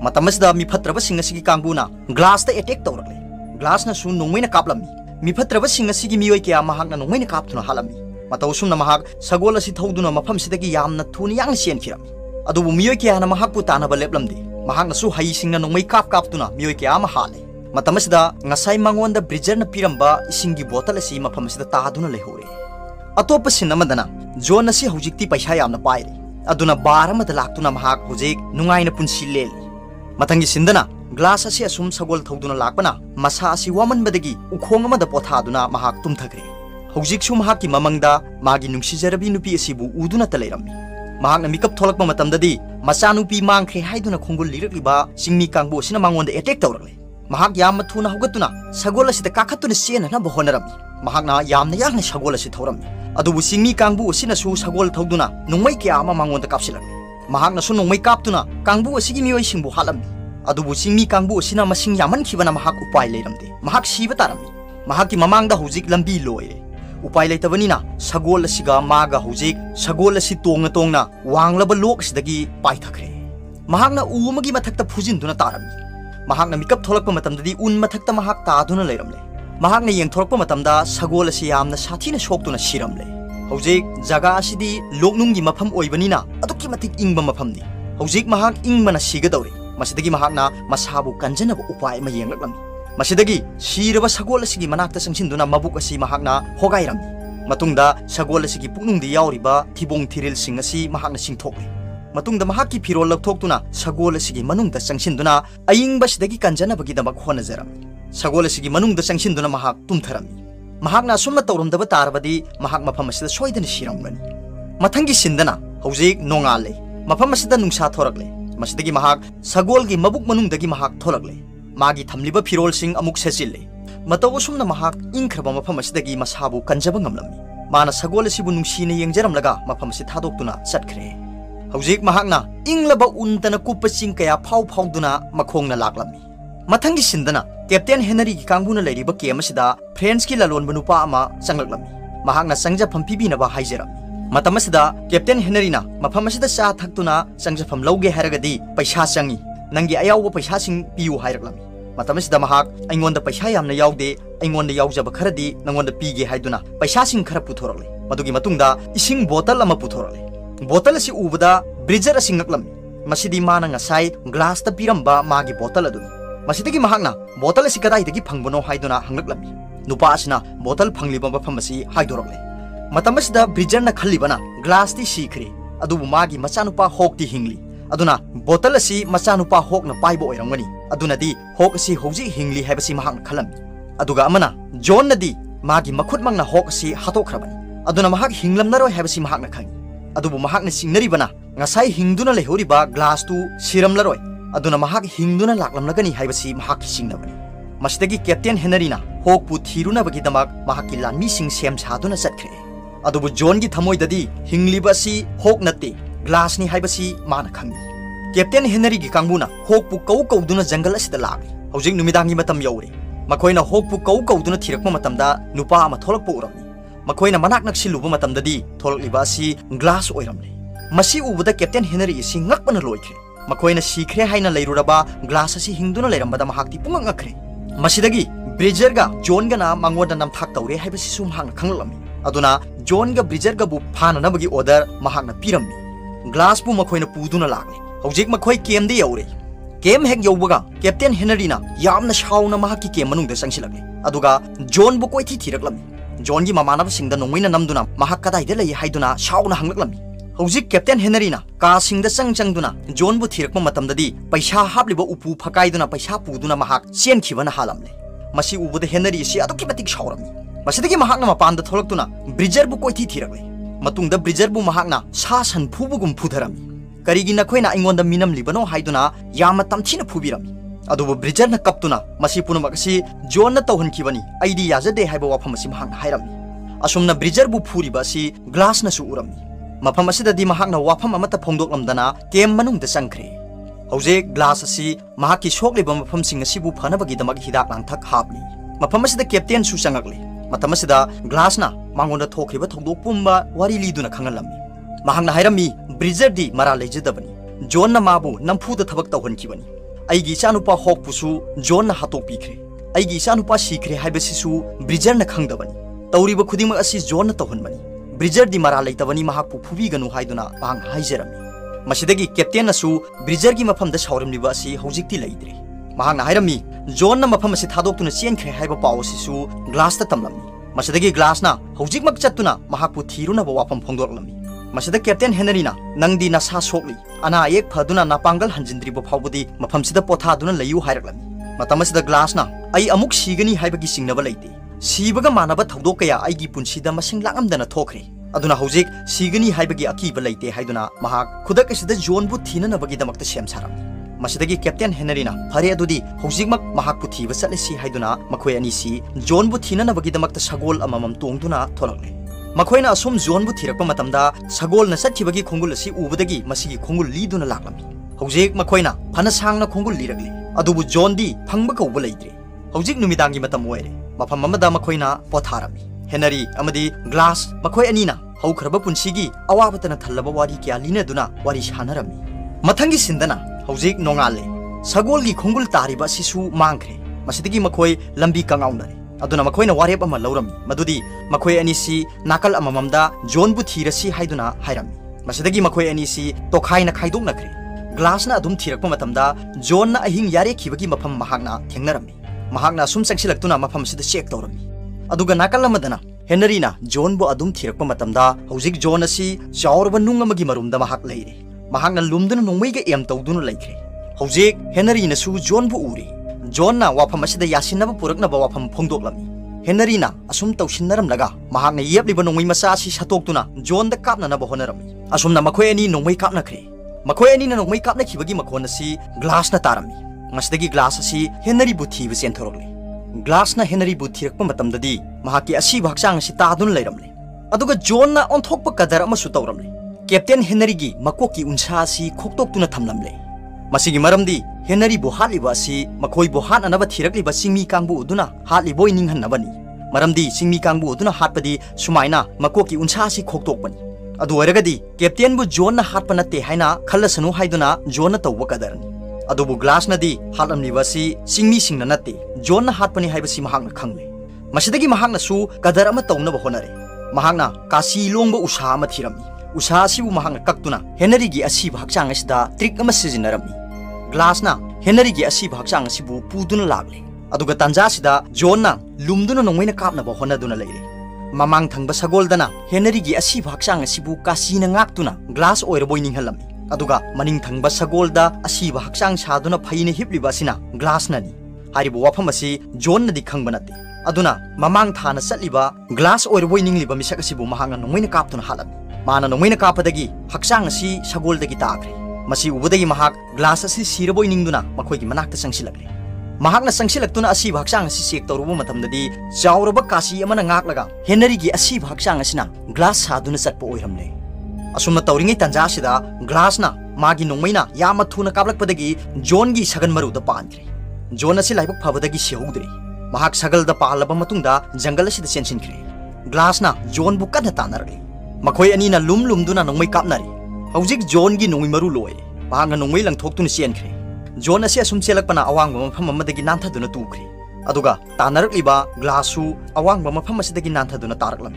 ꯃꯇꯝ ꯑꯁꯤꯗ ꯃꯤꯐꯠꯇ꯭ꯔꯕꯁꯤꯡ ꯑꯁꯤꯒꯤ ꯀꯥꯡꯕꯨꯅ ꯒ꯭ꯂꯥꯁꯇ ꯑꯦꯇꯦꯛ ꯇꯧꯔꯛꯂꯦ ꯒ꯭ꯂꯥꯁꯅꯁꯨ ꯅꯣꯡꯃꯩꯅ ꯀꯥꯞꯂꯝꯃꯤ ꯃꯤꯐꯠꯇ꯭ꯔꯕꯁꯤꯡ ꯑꯁꯤꯒꯤ ꯃꯤꯑꯣꯏ ꯀꯌꯥ ꯃꯍꯥꯛꯅ ꯅꯣꯡꯃꯩꯅ ꯀꯥꯞꯇꯨꯅ ꯍꯥꯠꯂꯝꯃꯤ ꯃꯇꯧ ꯑꯁꯨꯝꯅ ꯃꯍꯥꯛ ꯁꯒꯣꯜ ꯑꯁꯤ ꯊꯧꯗꯨꯅ ꯃꯐꯝꯁꯤꯗꯒꯤ ꯌꯥꯝꯅ ꯊꯨꯅ ꯌꯥꯡꯅ ꯆꯦꯟꯈꯤꯔꯝꯃꯤ ꯑꯗꯨꯕꯨ ꯃꯤꯑꯣꯏ ꯀꯌꯥꯅ ꯃꯍꯥꯛꯄꯨ ꯇꯥꯟꯅꯕ ꯂꯦꯞꯂꯝꯗꯦ ꯃꯍꯥꯛꯅꯁꯨ ꯍꯩꯁꯤꯡꯅ ꯅꯣꯡꯃꯩ ꯀꯥꯞ ꯀꯥꯞꯇꯨꯅ ꯃꯤꯑꯣꯏ ꯀꯌꯥ ꯑꯃ ꯍꯥꯠꯂꯦ ꯃꯇꯝ ꯑꯁꯤꯗ ꯉꯁꯥꯏ ꯃꯉꯣꯟꯗ ꯕ꯭ꯔꯤꯖꯔꯅ ꯄꯤꯔꯝꯕ ꯏꯁꯤꯡꯒꯤ ꯕꯣꯇꯜ ꯑꯁꯤ ꯃꯐꯝ ꯑꯁꯤꯗ ꯇꯥꯗꯨꯅ ꯂꯩꯍꯧꯔꯦ ꯑꯇꯣꯞꯄ ꯁꯤꯟ ꯑꯃꯗꯅ ꯖꯣꯟ ꯑꯁꯤ ꯍꯧꯖꯤꯛꯇꯤ ꯄꯩꯁꯥ ꯌꯥꯝꯅ ꯄꯥꯏꯔꯦ ꯑꯗꯨꯅ ꯕꯥꯔ ꯑꯃꯗ ꯂꯥꯛꯇꯨꯅ ꯃꯍꯥꯛ ꯍꯧꯖꯤꯛ ꯅꯨꯡꯉꯥꯏꯅ ꯄꯨꯟꯁꯤ ꯂꯦꯜꯂꯤ ꯃꯊꯪꯒꯤ ꯁꯤꯟꯗꯅ ꯒ꯭ꯂꯥꯁ ꯑꯁꯤ ꯑꯁꯨꯝ ꯁꯒꯣꯜ ꯊꯧꯗꯨꯅ ꯂꯥꯛꯄꯅ ꯃꯁꯥ ꯑꯁꯤ ꯋꯥꯃꯟꯕꯗꯒꯤ ꯎꯈꯣꯡ ꯑꯃꯗ ꯄꯣꯊꯥꯗꯨꯅ ꯃꯍꯥꯛ ꯇꯨꯝꯊꯈ꯭ꯔꯦ ꯍꯧꯖꯤꯛꯁꯨ ꯃꯍꯥꯛꯀꯤ ꯃꯃꯪꯗ ꯃꯥꯒꯤ ꯅꯨꯡꯁꯤꯖꯔꯕꯤ ꯅꯨꯄꯤ ꯑꯁꯤꯕꯨ ꯎꯗꯨꯅꯇ ꯂꯩꯔꯝꯃꯤ ꯃꯍꯥꯛꯅ ꯃꯤꯀꯞ ꯊꯣꯛꯂꯛꯄ ꯃꯇꯝꯗꯗꯤ ꯃꯆꯥꯅꯨꯄꯤ ꯃꯥꯡꯈ꯭ꯔꯦ ꯍꯥꯏꯗꯨꯅ ꯈꯣꯡꯒꯨꯜ ꯂꯤꯔꯛꯂꯤꯕ ꯆꯤꯡꯃꯤ ꯀꯥꯡꯕꯨ ꯑꯁꯤꯅ ꯃꯉꯣꯟꯗ ꯑꯦꯇꯦꯛ ꯇꯧꯔꯛꯂꯦ ꯃꯍꯥꯛ ꯌꯥꯝꯅ ꯊꯨꯅ ꯍꯧꯒꯠꯇꯨꯅ ꯁꯒꯣꯜ ꯑꯁꯤꯗ ꯀꯥꯈꯠꯇꯨꯅ ꯆꯦꯟꯅꯅꯕ ꯍꯣꯠꯅꯔꯝꯃꯤ ꯃꯍꯥꯛꯅ ꯌꯥꯝꯅ ꯌꯥꯡꯅ ꯁꯒꯣꯜ ꯑꯁꯤ ꯊꯧꯔꯝꯃꯤ ꯑꯗꯨꯕꯨ ꯆꯤꯡꯃꯤ ꯀꯥꯡꯕꯨ ꯑꯁꯤꯅꯁꯨ ꯁꯒꯣꯜ ꯊꯧꯗꯨꯅ ꯅꯣꯡꯃꯩ ꯀꯌꯥ ꯑꯃ ꯃꯉꯣꯟꯗ ꯀꯥꯞꯁꯤꯜꯂꯛꯂꯦ ꯃꯍꯥꯛꯅꯁꯨ ꯅꯣꯡꯃꯩ ꯀꯥꯞꯇꯨꯅ ꯀꯥꯡꯕꯨ ꯑꯁꯤꯒꯤ ꯃꯤꯑꯣꯏꯁꯤꯡꯕꯨ ꯍꯥꯠꯂꯝꯃꯤ ꯑꯗꯨꯕꯨ ꯆꯤꯡꯃꯤ ꯀꯥꯡꯕꯨ ꯑꯁꯤꯅ ꯃꯁꯤꯡ ꯌꯥꯝꯃꯟꯈꯤꯕꯅ ꯃꯍꯥꯛ ꯎꯄꯥꯏ ꯂꯩꯔꯝꯗꯦ ꯃꯍꯥꯛ ꯁꯤꯕ ꯇꯥꯔꯝꯃꯤ ꯃꯍꯥꯛꯀꯤ ꯃꯃꯥꯡꯗ ꯍꯧꯖꯤꯛ ꯂꯝꯕꯤ ꯂꯣꯏꯔꯦ ꯎꯄꯥꯏ ꯂꯩꯇꯕꯅꯤꯅ ꯁꯒꯣꯜ ꯑꯁꯤꯒ ꯃꯥꯒ ꯍꯧꯖꯤꯛ ꯁꯒꯣꯜ ꯑꯁꯤ ꯇꯣꯡꯅ ꯇꯣꯡꯅ ꯋꯥꯡꯂꯕ ꯂꯣꯛ ꯑꯁꯤꯗꯒꯤ ꯄꯥꯏꯊꯈ꯭ꯔꯦ ꯃꯍꯥꯛꯅ ꯎ ꯑꯃꯒꯤ ꯃꯊꯛꯇ ꯐꯨꯖꯤꯟꯗꯨꯅ ꯇꯥꯔꯝꯃꯤ ꯃꯍꯥꯛꯅ ꯃꯤꯀꯞ ꯊꯣꯛꯂꯛꯄ ꯃꯇꯝꯗꯗꯤ ꯎꯟ ꯃꯊꯛꯇ ꯃꯍꯥꯛ ꯇꯥꯗꯨꯅ ꯂꯩꯔꯝꯂꯦ ꯃꯍꯥꯛꯅ ꯌꯦꯡꯊꯣꯔꯛꯄ ꯃꯇꯝꯗ ꯁꯒꯣꯜ ꯑꯁꯤ ꯌꯥꯝꯅ ꯁꯥꯊꯤꯅ ꯁꯣꯛꯇꯨꯅ ꯁꯤꯔꯝꯂꯦ ꯍꯧꯖꯤꯛ ꯖꯒꯥ ꯑꯁꯤꯗꯤ ꯂꯣꯛꯅꯨꯡꯒꯤ ꯃꯐꯝ ꯑꯣꯏꯕꯅꯤꯅ ꯑꯗꯨꯛꯀꯤ ꯃꯇꯤꯛ ꯏꯪꯕ ꯃꯐꯝꯅꯤ ꯍꯧꯖꯤꯛ ꯃꯍꯥꯛ ꯏꯪꯕꯅ ꯁꯤꯒꯗꯧꯔꯦ ꯃꯁꯤꯗꯒꯤ ꯃꯍꯥꯛꯅ ꯃꯁꯥꯕꯨ ꯀꯟꯖꯅꯕ ꯎꯄꯥꯏ ꯑꯃ ꯌꯦꯡꯂꯛꯂꯝꯃꯤ ꯃꯁꯤꯗꯒꯤ ꯁꯤꯔꯕ ꯁꯒꯣꯜ ꯑꯁꯤꯒꯤ ꯃꯅꯥꯛꯇ ꯆꯪꯁꯤꯟꯗꯨꯅ ꯃꯕꯨꯛ ꯑꯁꯤ ꯃꯍꯥꯛꯅ ꯍꯣꯒꯥꯏꯔꯝꯃꯤ ꯃꯇꯨꯡꯗ ꯁꯒꯣꯜ ꯑꯁꯤꯒꯤ ꯄꯨꯛꯅꯨꯡꯗ ꯌꯥꯎꯔꯤꯕ ꯊꯤꯕꯣꯡ ꯊꯤꯔꯤꯜꯁꯤꯡ ꯑꯁꯤ ꯃꯍꯥꯛꯅ ꯆꯤꯡꯊꯣꯛꯂꯦ ꯃꯇꯨꯡꯗ ꯃꯍꯥꯛꯀꯤ ꯐꯤꯔꯣꯜ ꯂꯧꯊꯣꯛꯇꯨꯅ ꯁꯒꯣꯜ ꯑꯁꯤꯒꯤ ꯃꯅꯨꯡꯗ ꯆꯪꯁꯤꯟꯗꯨꯅ ꯑꯏꯪꯕꯁꯤꯗꯒꯤ ꯀꯟꯖꯅꯕꯒꯤꯗꯃꯛ ꯍꯣꯠꯅꯖꯔꯝꯃꯤ ꯁꯒꯣꯜ ꯑꯁꯤꯒꯤ ꯃꯅꯨꯡꯗ ꯆꯪꯁꯤꯟꯗꯨꯅ ꯃꯍꯥꯛ ꯇꯨꯝꯊꯔꯝꯃꯤ ꯃꯍꯥꯛꯅ ꯑꯁꯨꯝꯅ ꯇꯧꯔꯝꯗꯕ ꯇꯥꯔꯕꯗꯤ ꯃꯍꯥꯛ ꯃꯐꯝ ꯑꯁꯤꯗ ꯁꯣꯏꯗꯅ ꯁꯤꯔꯝꯒꯅꯤ ꯃꯊꯪꯒꯤ ꯁꯤꯟꯗꯅ ꯍꯧꯖꯤꯛ ꯅꯣꯡꯉꯥꯜꯂꯦ ꯃꯐꯝ ꯑꯁꯤꯗ ꯅꯨꯡꯁꯥ ꯊꯣꯔꯛꯂꯦ ꯃꯁꯤꯗꯒꯤ ꯃꯍꯥꯛ ꯁꯒꯣꯜꯒꯤ ꯃꯕꯨꯛ ꯃꯅꯨꯡꯗꯒꯤ ꯃꯍꯥꯛ ꯊꯣꯔꯛꯂꯦ ꯃꯥꯒꯤ ꯊꯝꯂꯤꯕ ꯐꯤꯔꯣꯜꯁꯤꯡ ꯑꯃꯨꯛ ꯁꯦꯠꯆꯤꯜꯂꯦ ꯃꯇꯧ ꯑꯁꯨꯝꯅ ꯃꯍꯥꯛ ꯏꯪꯈ꯭ꯔꯕ ꯃꯐꯝ ꯑꯁꯤꯗꯒꯤ ꯃꯁꯥꯕꯨ ꯀꯟꯖꯕ ꯉꯝꯂꯝꯃꯤ ꯃꯥꯅ ꯁꯒꯣꯜ ꯑꯁꯤꯕꯨ ꯅꯨꯡꯁꯤꯅ ꯌꯦꯡꯖꯔꯝꯂꯒ ꯃꯐꯝ ꯑꯁꯤ ꯊꯥꯗꯣꯛꯇꯨꯅ ꯆꯠꯈ꯭ꯔꯦ ꯍꯧꯖꯤꯛ ꯃꯍꯥꯛꯅ ꯏꯪꯂꯕ ꯎꯟꯇꯅ ꯀꯨꯞꯄ ꯆꯤꯡ ꯀꯌꯥ ꯐꯥꯎ ꯐꯥꯎꯗꯨꯅ ꯃꯈꯣꯡꯅ ꯂꯥꯛꯂꯝꯃꯤ ꯃꯊꯪꯒꯤ ꯁꯤꯟꯗꯅ ꯀꯦꯞꯇꯦꯟ ꯍꯦꯅꯔꯤꯒꯤ ꯀꯥꯡꯕꯨꯅ ꯂꯩꯔꯤꯕ ꯀꯦꯝ ꯑꯁꯤꯗ ꯐ꯭ꯔꯦꯟꯁꯀꯤ ꯂꯂꯣꯟꯕ ꯅꯨꯄꯥ ꯑꯃ ꯆꯪꯂꯛꯂꯝꯃꯤ ꯃꯍꯥꯛꯅ ꯆꯪꯖꯐꯝ ꯄꯤꯕꯤꯅꯕ ꯍꯥꯏꯖꯔꯝꯃꯤ ꯃꯇꯝ ꯑꯁꯤꯗ ꯀꯦꯞꯇꯦꯟ ꯍꯦꯅꯔꯤꯅ ꯃꯐꯝ ꯑꯁꯤꯗ ꯆꯥ ꯊꯛꯇꯨꯅ ꯆꯪꯖꯐꯝ ꯂꯧꯒꯦ ꯍꯥꯏꯔꯒꯗꯤ ꯄꯩꯁꯥ ꯆꯪꯉꯤ ꯅꯪꯒꯤ ꯑꯌꯥꯎꯕ ꯄꯩꯁꯥꯁꯤꯡ ꯄꯤꯌꯨ ꯍꯥꯏꯔꯛꯂꯝꯃꯤ ꯃꯇꯝ ꯑꯁꯤꯗ ꯃꯍꯥꯛ ꯑꯩꯉꯣꯟꯗ ꯄꯩꯁꯥ ꯌꯥꯝꯅ ꯌꯥꯎꯗꯦ ꯑꯩꯉꯣꯟꯗ ꯌꯥꯎꯖꯕ ꯈꯔꯗꯤ ꯅꯪꯉꯣꯟꯗ ꯄꯤꯒꯦ ꯍꯥꯏꯗꯨꯅ ꯄꯩꯁꯥꯁꯤꯡ ꯈꯔ ꯄꯨꯊꯣꯔꯛꯂꯦ ꯃꯗꯨꯒꯤ ꯃꯇꯨꯡꯗ ꯏꯁꯤꯡ ꯕꯣꯇꯜ ꯑꯃ ꯄꯨꯊꯣꯔꯛꯂꯦ ꯕꯣꯇꯜ ꯑꯁꯤ ꯎꯕꯗ ꯕ꯭ꯔꯤꯖꯔ ꯑꯁꯤ ꯉꯛꯂꯝꯃꯤ ꯃꯁꯤꯗꯤ ꯃꯥꯅ ꯉꯁꯥꯏ ꯒ꯭ꯂꯥꯁꯇ ꯄꯤꯔꯝꯕ ꯃꯥꯒꯤ ꯕꯣꯇꯜ ꯑꯗꯨꯅꯤ ꯃꯁꯤꯗꯒꯤ ꯃꯍꯥꯛꯅ ꯕꯣꯇꯜ ꯑꯁꯤ ꯀꯗꯥꯏꯗꯒꯤ ꯐꯪꯕꯅꯣ ꯍꯥꯏꯗꯨꯅ ꯍꯪꯂꯛꯂꯝꯃꯤ ꯅꯨꯄꯥ ꯑꯁꯤꯅ ꯕꯣꯇꯜ ꯐꯪꯂꯤꯕ ꯃꯐꯝ ꯑꯁꯤ ꯍꯥꯏꯗꯣꯔꯛꯂꯦ ꯃꯇꯝ ꯑꯁꯤꯗ ꯕ꯭ꯔꯤꯖꯔꯅ ꯈꯜꯂꯤꯕꯅ ꯒ꯭ꯂꯥꯁꯇꯤ ꯁꯤꯈ꯭ꯔꯦ ꯑꯗꯨꯕꯨ ꯃꯥꯒꯤ ꯃꯆꯥꯅꯨꯄꯥ ꯍꯣꯛꯇꯤ ꯍꯤꯡꯂꯤ ꯑꯗꯨꯅ ꯕꯣꯇꯜ ꯑꯁꯤ ꯃꯆꯥꯅꯨꯄꯥ ꯍꯣꯛꯅ ꯄꯥꯏꯕ ꯑꯣꯏꯔꯝꯒꯅꯤ ꯑꯗꯨꯅꯗꯤ ꯍꯣꯛ ꯑꯁꯤ ꯍꯧꯖꯤꯛ ꯍꯤꯡꯂꯤ ꯍꯥꯏꯕꯁꯤ ꯃꯍꯥꯛꯅ ꯈꯜꯂꯝꯃꯤ ꯑꯗꯨꯒ ꯑꯃꯅ ꯖꯣꯟꯅꯗꯤ ꯃꯥꯒꯤ ꯃꯈꯨꯠꯃꯛꯅ ꯍꯣꯛ ꯑꯁꯤ ꯍꯥꯠꯇꯣꯛꯈ꯭ꯔꯕꯅꯤ ꯑꯗꯨꯅ ꯃꯍꯥꯛ ꯍꯤꯡꯂꯝꯂꯔꯣꯏ ꯍꯥꯏꯕꯁꯤ ꯃꯍꯥꯛꯅ ꯈꯪꯉꯤ ꯑꯗꯨꯕꯨ ꯃꯍꯥꯛꯅ ꯆꯤꯡꯅꯔꯤꯕꯅ ꯉꯁꯥꯏ ꯍꯤꯡꯗꯨꯅ ꯂꯩꯍꯧꯔꯤꯕ ꯒ꯭ꯂꯥꯁꯇꯨ ꯁꯤꯔꯝꯂꯔꯣꯏ ꯑꯗꯨꯅ ꯃꯍꯥꯛ ꯍꯤꯡꯗꯨꯅ ꯂꯥꯛꯂꯝꯂꯒꯅꯤ ꯍꯥꯏꯕꯁꯤ ꯃꯍꯥꯛꯀꯤ ꯆꯤꯡꯅꯕꯅꯤ ꯃꯁꯤꯗꯒꯤ ꯀꯦꯞꯇꯦꯟ ꯍꯦꯅꯔꯤꯅ ꯍꯣꯛꯄꯨ ꯊꯤꯔꯨꯅꯕꯒꯤꯗꯃꯛ ꯃꯍꯥꯛꯀꯤ ꯂꯥꯟꯃꯤꯁꯤꯡ ꯁꯦꯝ ꯁꯥꯗꯨꯅ ꯆꯠꯈ꯭ꯔꯦ ꯑꯗꯨꯕꯨ ꯖꯣꯟꯒꯤ ꯊꯃꯣꯏꯗꯗꯤ ꯍꯤꯡꯂꯤꯕ ꯑꯁꯤ ꯍꯣꯛ ꯅꯠꯇꯦ ग्लासनी है माना खंगी कैप्टन हेनरी की कांगबुना होक कौ कौदुना जंगल असिद लागे हौजिक नुमिदांगी मतम यौरे कौ कौदुना थिरकमा उरमी नुपा अमा थोलकप उरमनी मखोइना मनाक नक्सिलुबा मतमददी थोलकलिबा असी ग्लास ओइरमनी मसी उबदा कैप्टन हेनरी इसी ngakpana loikhe मखोइना सीखरे हाइना लेरुरबा ग्लास असी हिंदुना लेरमबदा जोनगना मंगोदा नमथाक तौरे हाइबसी सुम हांग खंगलमी अदुना जोनगा ओर्डर महाक्ना ग्लासपु मखोइन पुदुना लागने हौजिक मखोइ केमदे यौरे केम हेक यौबगा कैप्टन हेनरीना यामना शाउना महाकी केम मनुंग संगसिलगने अदुगा जोन बु कोइथि थिरकलम जोन की ममानब सिंगदा नोंगैना नमदुना कदाई कदाइदे लई हाइदुना शाउना कैप्टन हेनरीना का सिंगदा संग चंगदुना जोन बु थिरकम पैसा हाबलिबो उपु फकाइदुना पैसा पुदुना महाक सेनखिबना हालमले मसी हेनरी से अदुकी मतिक शाउरमनी मसीदगी महाक न ब्रिजर बु कोइथि थिरकले ꯃꯇꯨꯡꯗ ꯕ꯭ꯔꯤꯖꯔꯕꯨ ꯃꯍꯥꯛꯅ ꯁꯥ ꯁꯟ ꯐꯨꯕꯒꯨꯝ ꯐꯨꯊꯔꯝꯃꯤ ꯀꯔꯤꯒꯤ ꯅꯈꯣꯏꯅ ꯑꯩꯉꯣꯟꯗ ꯃꯤꯅꯝꯂꯤꯕꯅꯣ ꯍꯥꯏꯗꯨꯅ ꯌꯥꯝꯅ ꯇꯝꯊꯤꯅ ꯐꯨꯕꯤꯔꯝꯃꯤ ꯑꯗꯨꯕꯨ ꯕ꯭ꯔꯤꯖꯔꯅ ꯀꯞꯇꯨꯅ ꯃꯁꯤ ꯄꯨꯝꯅꯃꯛ ꯑꯁꯤ ꯖꯣꯟꯅ ꯇꯧꯍꯟꯈꯤꯕꯅꯤ ꯑꯩꯗꯤ ꯌꯥꯖꯗꯦ ꯍꯥꯏꯕ ꯋꯥꯐꯝ ꯑꯁꯤ ꯃꯍꯥꯛꯅ ꯍꯥꯏꯔꯝꯃꯤ ꯑꯁꯨꯝꯅ ꯕ꯭ꯔꯤꯖꯔꯕꯨ ꯐꯨꯔꯤꯕ ꯑꯁꯤ ꯒ꯭ꯂꯥꯁꯅꯁꯨ ꯎꯔꯝꯃꯤ ꯃꯐꯝ ꯑꯁꯤꯗꯗꯤ ꯃꯍꯥꯛꯅ ꯋꯥꯐꯝ ꯑꯃꯠꯇ ꯐꯣꯡꯗꯣꯛꯂꯝꯗꯅ ꯀꯦꯝ ꯃꯅꯨꯡꯗ ꯆꯪꯈ꯭ꯔꯦ ꯍꯧꯖꯤꯛ ꯒ꯭ꯂꯥꯁ ꯑꯁꯤ ꯃꯍꯥꯛꯀꯤ ꯁꯣꯛꯂꯤꯕ ꯃꯐꯝꯁꯤꯡ ꯑꯁꯤꯕꯨ ꯐꯅꯕꯒꯤꯗꯃꯛ ꯍꯤꯗꯥꯛ ꯂꯥꯡꯊꯛ ꯍꯥꯞꯂꯤ ꯃꯐꯝ ꯑꯁꯤꯗ ꯀꯦꯞꯇꯦꯟꯁꯨ ꯆꯪꯉꯛꯂꯤ ꯃꯇꯝ ꯑꯁꯤꯗ ꯒ꯭ꯂꯥꯁꯅ ꯃꯉꯣꯟꯗ ꯊꯣꯛꯈꯤꯕ ꯊꯧꯗꯣꯛ ꯄꯨꯝꯕ ꯋꯥꯔꯤ ꯂꯤꯗꯨꯅ ꯈꯪꯍꯜꯂꯝꯃꯤ ꯃꯍꯥꯛꯅ ꯍꯥꯏꯔꯝꯃꯤ ꯕ꯭ꯔꯤꯖꯔꯗꯤ ꯃꯔꯥ ꯂꯩꯖꯗꯕꯅꯤ ꯖꯣꯟꯅ ꯃꯥꯕꯨ ꯅꯝꯐꯨꯗ ꯊꯕꯛ ꯇꯧꯍꯟꯈꯤꯕꯅꯤ ꯑꯩꯒꯤ ꯏꯆꯥꯅꯨꯄꯥ ꯍꯣꯛꯄꯨꯁꯨ ꯖꯣꯟꯅ ꯍꯥꯠꯇꯣꯛꯄꯤꯈ꯭ꯔꯦ ꯑꯩꯒꯤ ꯏꯆꯥꯅꯨꯄꯥ ꯁꯤꯈ꯭ꯔꯦ ꯍꯥꯏꯕꯁꯤꯁꯨ ꯕ꯭ꯔꯤꯖꯔꯅ ꯈꯪꯗꯕꯅꯤ ꯇꯧꯔꯤꯕ ꯈꯨꯗꯤꯡꯃꯛ ꯑꯁꯤ ꯖꯣꯟꯅ ꯇꯧꯍꯟꯕꯅꯤ ꯕ꯭ꯔꯤꯖꯔꯗꯤ ꯃꯔꯥ ꯂꯩꯇꯕꯅꯤ ꯃꯍꯥꯛꯄꯨ ꯐꯨꯕꯤꯒꯅꯨ ꯍꯥꯏꯗꯨꯅ ꯃꯍꯥꯛꯅ ꯍꯥꯏꯖꯔꯝꯃꯤ ꯃꯁꯤꯗꯒꯤ ꯀꯦꯞꯇꯦꯟꯅꯁꯨ ꯕ꯭ꯔꯤꯖꯔꯒꯤ ꯃꯐꯝꯗ ꯁꯥꯎꯔꯝꯂꯤꯕ ꯑꯁꯤ ꯍꯧꯖꯤꯛꯇꯤ ꯂꯩꯇ꯭ꯔꯦ ꯃꯍꯥꯛꯅ ꯍꯥꯏꯔꯝꯃꯤ ꯖꯣꯟꯅ ꯃꯐꯝ ꯑꯁꯤ ꯊꯥꯗꯣꯛꯇꯨꯅ ꯆꯦꯟꯈ꯭ꯔꯦ ꯍꯥꯏꯕ ꯄꯥꯎ ꯑꯁꯤꯁꯨ ꯒ꯭ꯂꯥꯁꯇ ꯇꯝꯂꯝꯃꯤ ꯃꯁꯤꯗꯒꯤ ꯒ꯭ꯂꯥꯁꯅ ꯍꯧꯖꯤꯛꯃꯛ ꯆꯠꯇꯨꯅ ꯃꯍꯥꯛꯄꯨ ꯊꯤꯔꯨꯅꯕ ꯋꯥꯐꯝ ꯐꯣꯡꯗꯣꯛꯂꯝꯃꯤ ꯃꯁꯤꯗ ꯀꯦꯞꯇꯦꯟ ꯍꯦꯅꯔꯤꯅ ꯅꯪꯗꯤ ꯅꯁꯥ ꯁꯣꯛꯂꯤ ꯑꯅꯥ ꯑꯌꯦꯛ ꯐꯗꯨꯅ ꯅꯥꯄꯥꯡꯒꯜ ꯍꯟꯖꯤꯟꯗ꯭ꯔꯤꯕ ꯐꯥꯎꯕꯗꯤ ꯃꯐꯝꯁꯤꯗ ꯄꯣꯊꯥꯗꯨꯅ ꯂꯩꯌꯨ ꯍꯥꯏꯔꯛꯂꯝꯃꯤ ꯃꯇꯝ ꯑꯁꯤꯗ ꯒ꯭ꯂꯥꯁꯅ ꯑꯩ ꯑꯃꯨꯛ ꯁꯤꯒꯅꯤ ꯍꯥꯏꯕꯒꯤ ꯆꯤꯡꯅꯕ ꯂꯩꯇꯦ ꯁꯤꯕꯒ ꯃꯥꯟꯅꯕ ꯊꯧꯗꯣꯛ ꯀꯌꯥ ꯑꯩꯒꯤ ꯄꯨꯟꯁꯤꯗ ꯃꯁꯤꯡ ꯂꯥꯛꯑꯝꯗꯅ ꯊꯣꯛꯈ꯭ꯔꯦ aduna hojik sigani haibagi akiba leite haiduna mahak khudak asida zone bu thina na ꯃꯁꯤꯗꯒꯤ ꯀꯦꯞꯇꯦꯟ ꯍꯦꯅꯔꯤꯅ ꯐꯔꯦ ꯑꯗꯨꯗꯤ ꯍꯧꯖꯤꯛꯃꯛ ꯃꯍꯥꯛꯄꯨ ꯊꯤꯕ ꯆꯠꯂꯁꯤ ꯍꯥꯏꯗꯨꯅ ꯃꯈꯣꯏ ꯑꯅꯤꯁꯤ ꯖꯣꯟꯕꯨ ꯊꯤꯅꯅꯕꯒꯤꯗꯃꯛꯇ ꯁꯒꯣꯜ ꯑꯃꯃꯝ ꯇꯣꯡꯗꯨꯅ ꯊꯣꯛꯂꯛꯂꯦ ꯃꯈꯣꯏꯅ ꯑꯁꯨꯝ ꯖꯣꯟꯕꯨ ꯊꯤꯔꯛꯄ ꯃꯇꯝꯗ ꯁꯒꯣꯜꯅ ꯆꯠꯈꯤꯕꯒꯤ ꯈꯣꯡꯒꯨꯜ ꯑꯁꯤ ꯎꯕꯗꯒꯤ ꯃꯁꯤꯒꯤ ꯈꯣꯡꯒꯨꯜ ꯂꯤꯗꯨꯅ ꯂꯥꯛꯂꯝꯃꯤ ꯍꯧꯖꯤꯛ ꯃꯈꯣꯏꯅ ꯐꯅ ꯁꯥꯡꯅ ꯈꯣꯡꯒꯨꯜ ꯂꯤꯔꯛꯂꯤ ꯑꯗꯨꯕꯨ ꯖꯣꯟꯗꯤ ꯐꯪꯕ ꯀꯧꯕ ꯂꯩꯇ꯭ꯔꯦ ꯍꯧꯖꯤꯛ ꯅꯨꯃꯤꯗꯥꯡꯒꯤ ꯃꯇꯝ ꯑꯣꯏꯔꯦ ꯃꯐꯝ ꯑꯃꯗ ꯃꯈꯣꯏꯅ ꯄꯣꯊꯥꯔꯝꯃꯤ ꯍꯦꯅꯔꯤ ꯑꯃꯗꯤ ꯒ꯭ꯂꯥꯁ ꯃꯈꯣꯏ ꯑꯅꯤꯅ ꯍꯧꯈ꯭ꯔꯕ ꯄꯨꯟꯁꯤꯒꯤ ꯑꯋꯥꯕꯇꯅ ꯊꯜꯂꯕ ꯋꯥꯔꯤ ꯀꯌꯥ ꯂꯤꯅꯗꯨꯅ ꯋꯥꯔꯤ ꯁꯥꯟꯅꯔꯝꯃꯤ ꯃꯊꯪꯒꯤ ꯁꯤꯟꯗꯅ हौजिक नोाले सगोल की खोंगुल तारीब असु मांग्रे मखोई लंबी कंगाउनरे अदुना मखोई ना वारेप लौरम मदुदी मखोई अनी नाकल अमम जोनबु थीरसी हाइदुना हायरमी मसिदगी ग्लासना थीरप मतमदा अहिंग यारेखिबगी मफम महाकना थेंगनरमी महाकना सुम संगसिलक्तुना मफम से चेक तौर अदुगा नाकल अमदना हेनरीना जोनबु अदुम थीरप मतमदा हौजिक जोन असी चाउरब नुंगमगी लुमदन नोमग एम तौदन लेख्रे हेनरी जोन भी उरी जोन वाफम यासीब पुरक् वाफम फोंदोलमी हेनरी असम तौशनरमगा येब्ली नोम मचा सतोना जोन का होनरमी असमन मखोई अनी नोम कापनख्रे मखोई अनी नोम कापनखी मखोन ग्लास तारमी ग्लास से हेनरी बुथीब चेंथर ग्लास हेनरी बुथीरपी हक्चा तादन लेरमें जोन ओंथ कदर तौरमें कैप्टन हेनरी की मको की उनसा खोटोक्तुन थमलमे मसीगी हेनरी हाथी हाटलिब असी मखोई बो हाटनब थिरकलिब सिंगमी कांगबु उदुना हाटलिबोई मको की उनसा खोटोपनी अदुरगदी कैप्टन जो हाथ नए है हैना खलसनु हाइदुना जोन तव कदरनी अदुबु ग्लास नदी नए जो सिंगमी सिंगन नते जोन कदर अम तौनब होनरे काशी लोब उषा थीरमी उषा महांग हेनरी की असीब ट्रिक अम सिजिनरमनी ग्लासना हेनरी की असीब हकचांग असिबु पुदुन लागले अदुगा तंजासिदा जोनना लुमदुना नोंगैना कापनाबा होनदुना लेले ममांग थंगबा सगोलदना हेनरी की असीब ग्लास ओइरबोय निंगहलमी मनिंग थंगबा सगोलदा असीब हकचांग सादुना फैने हिपलिबासिना ग्लासनानी हारिबो वाफम ममांग थाना चलने ग्लास निब का मा नोन का हालां सगोल ताक्रे उहा ग्लास सीरब निखोई मनाक चंसी चंसीलना हक्चा चेक तौर चाब काशीलग हेनरी हक्चा ग्लास सादन चरमने असम तौरी तंजाद ग्लासना माँ नोना थून का जोन की सगन मरुद पाद्रे जोन अब फबदी सेहौद्री महाक सगल द पालब मतुंगदा जंगल असिद सेनसिनख्री ग्लास ना जोन बुक्का न तानारली मखोय अनि ना लुम लुम दुना नोंमै कापनारी हौजिक जोन गि नोंमै मरु लोय महांग नोंमै लंगथोक तुन सेनख्री जोन असे असुम सेलकपना अवांग मफम मदगि नांथा दुना तुख्री अदुगा तानारलिबा ग्लासु अवांग मफम असिदगि नांथा दुना तारकलम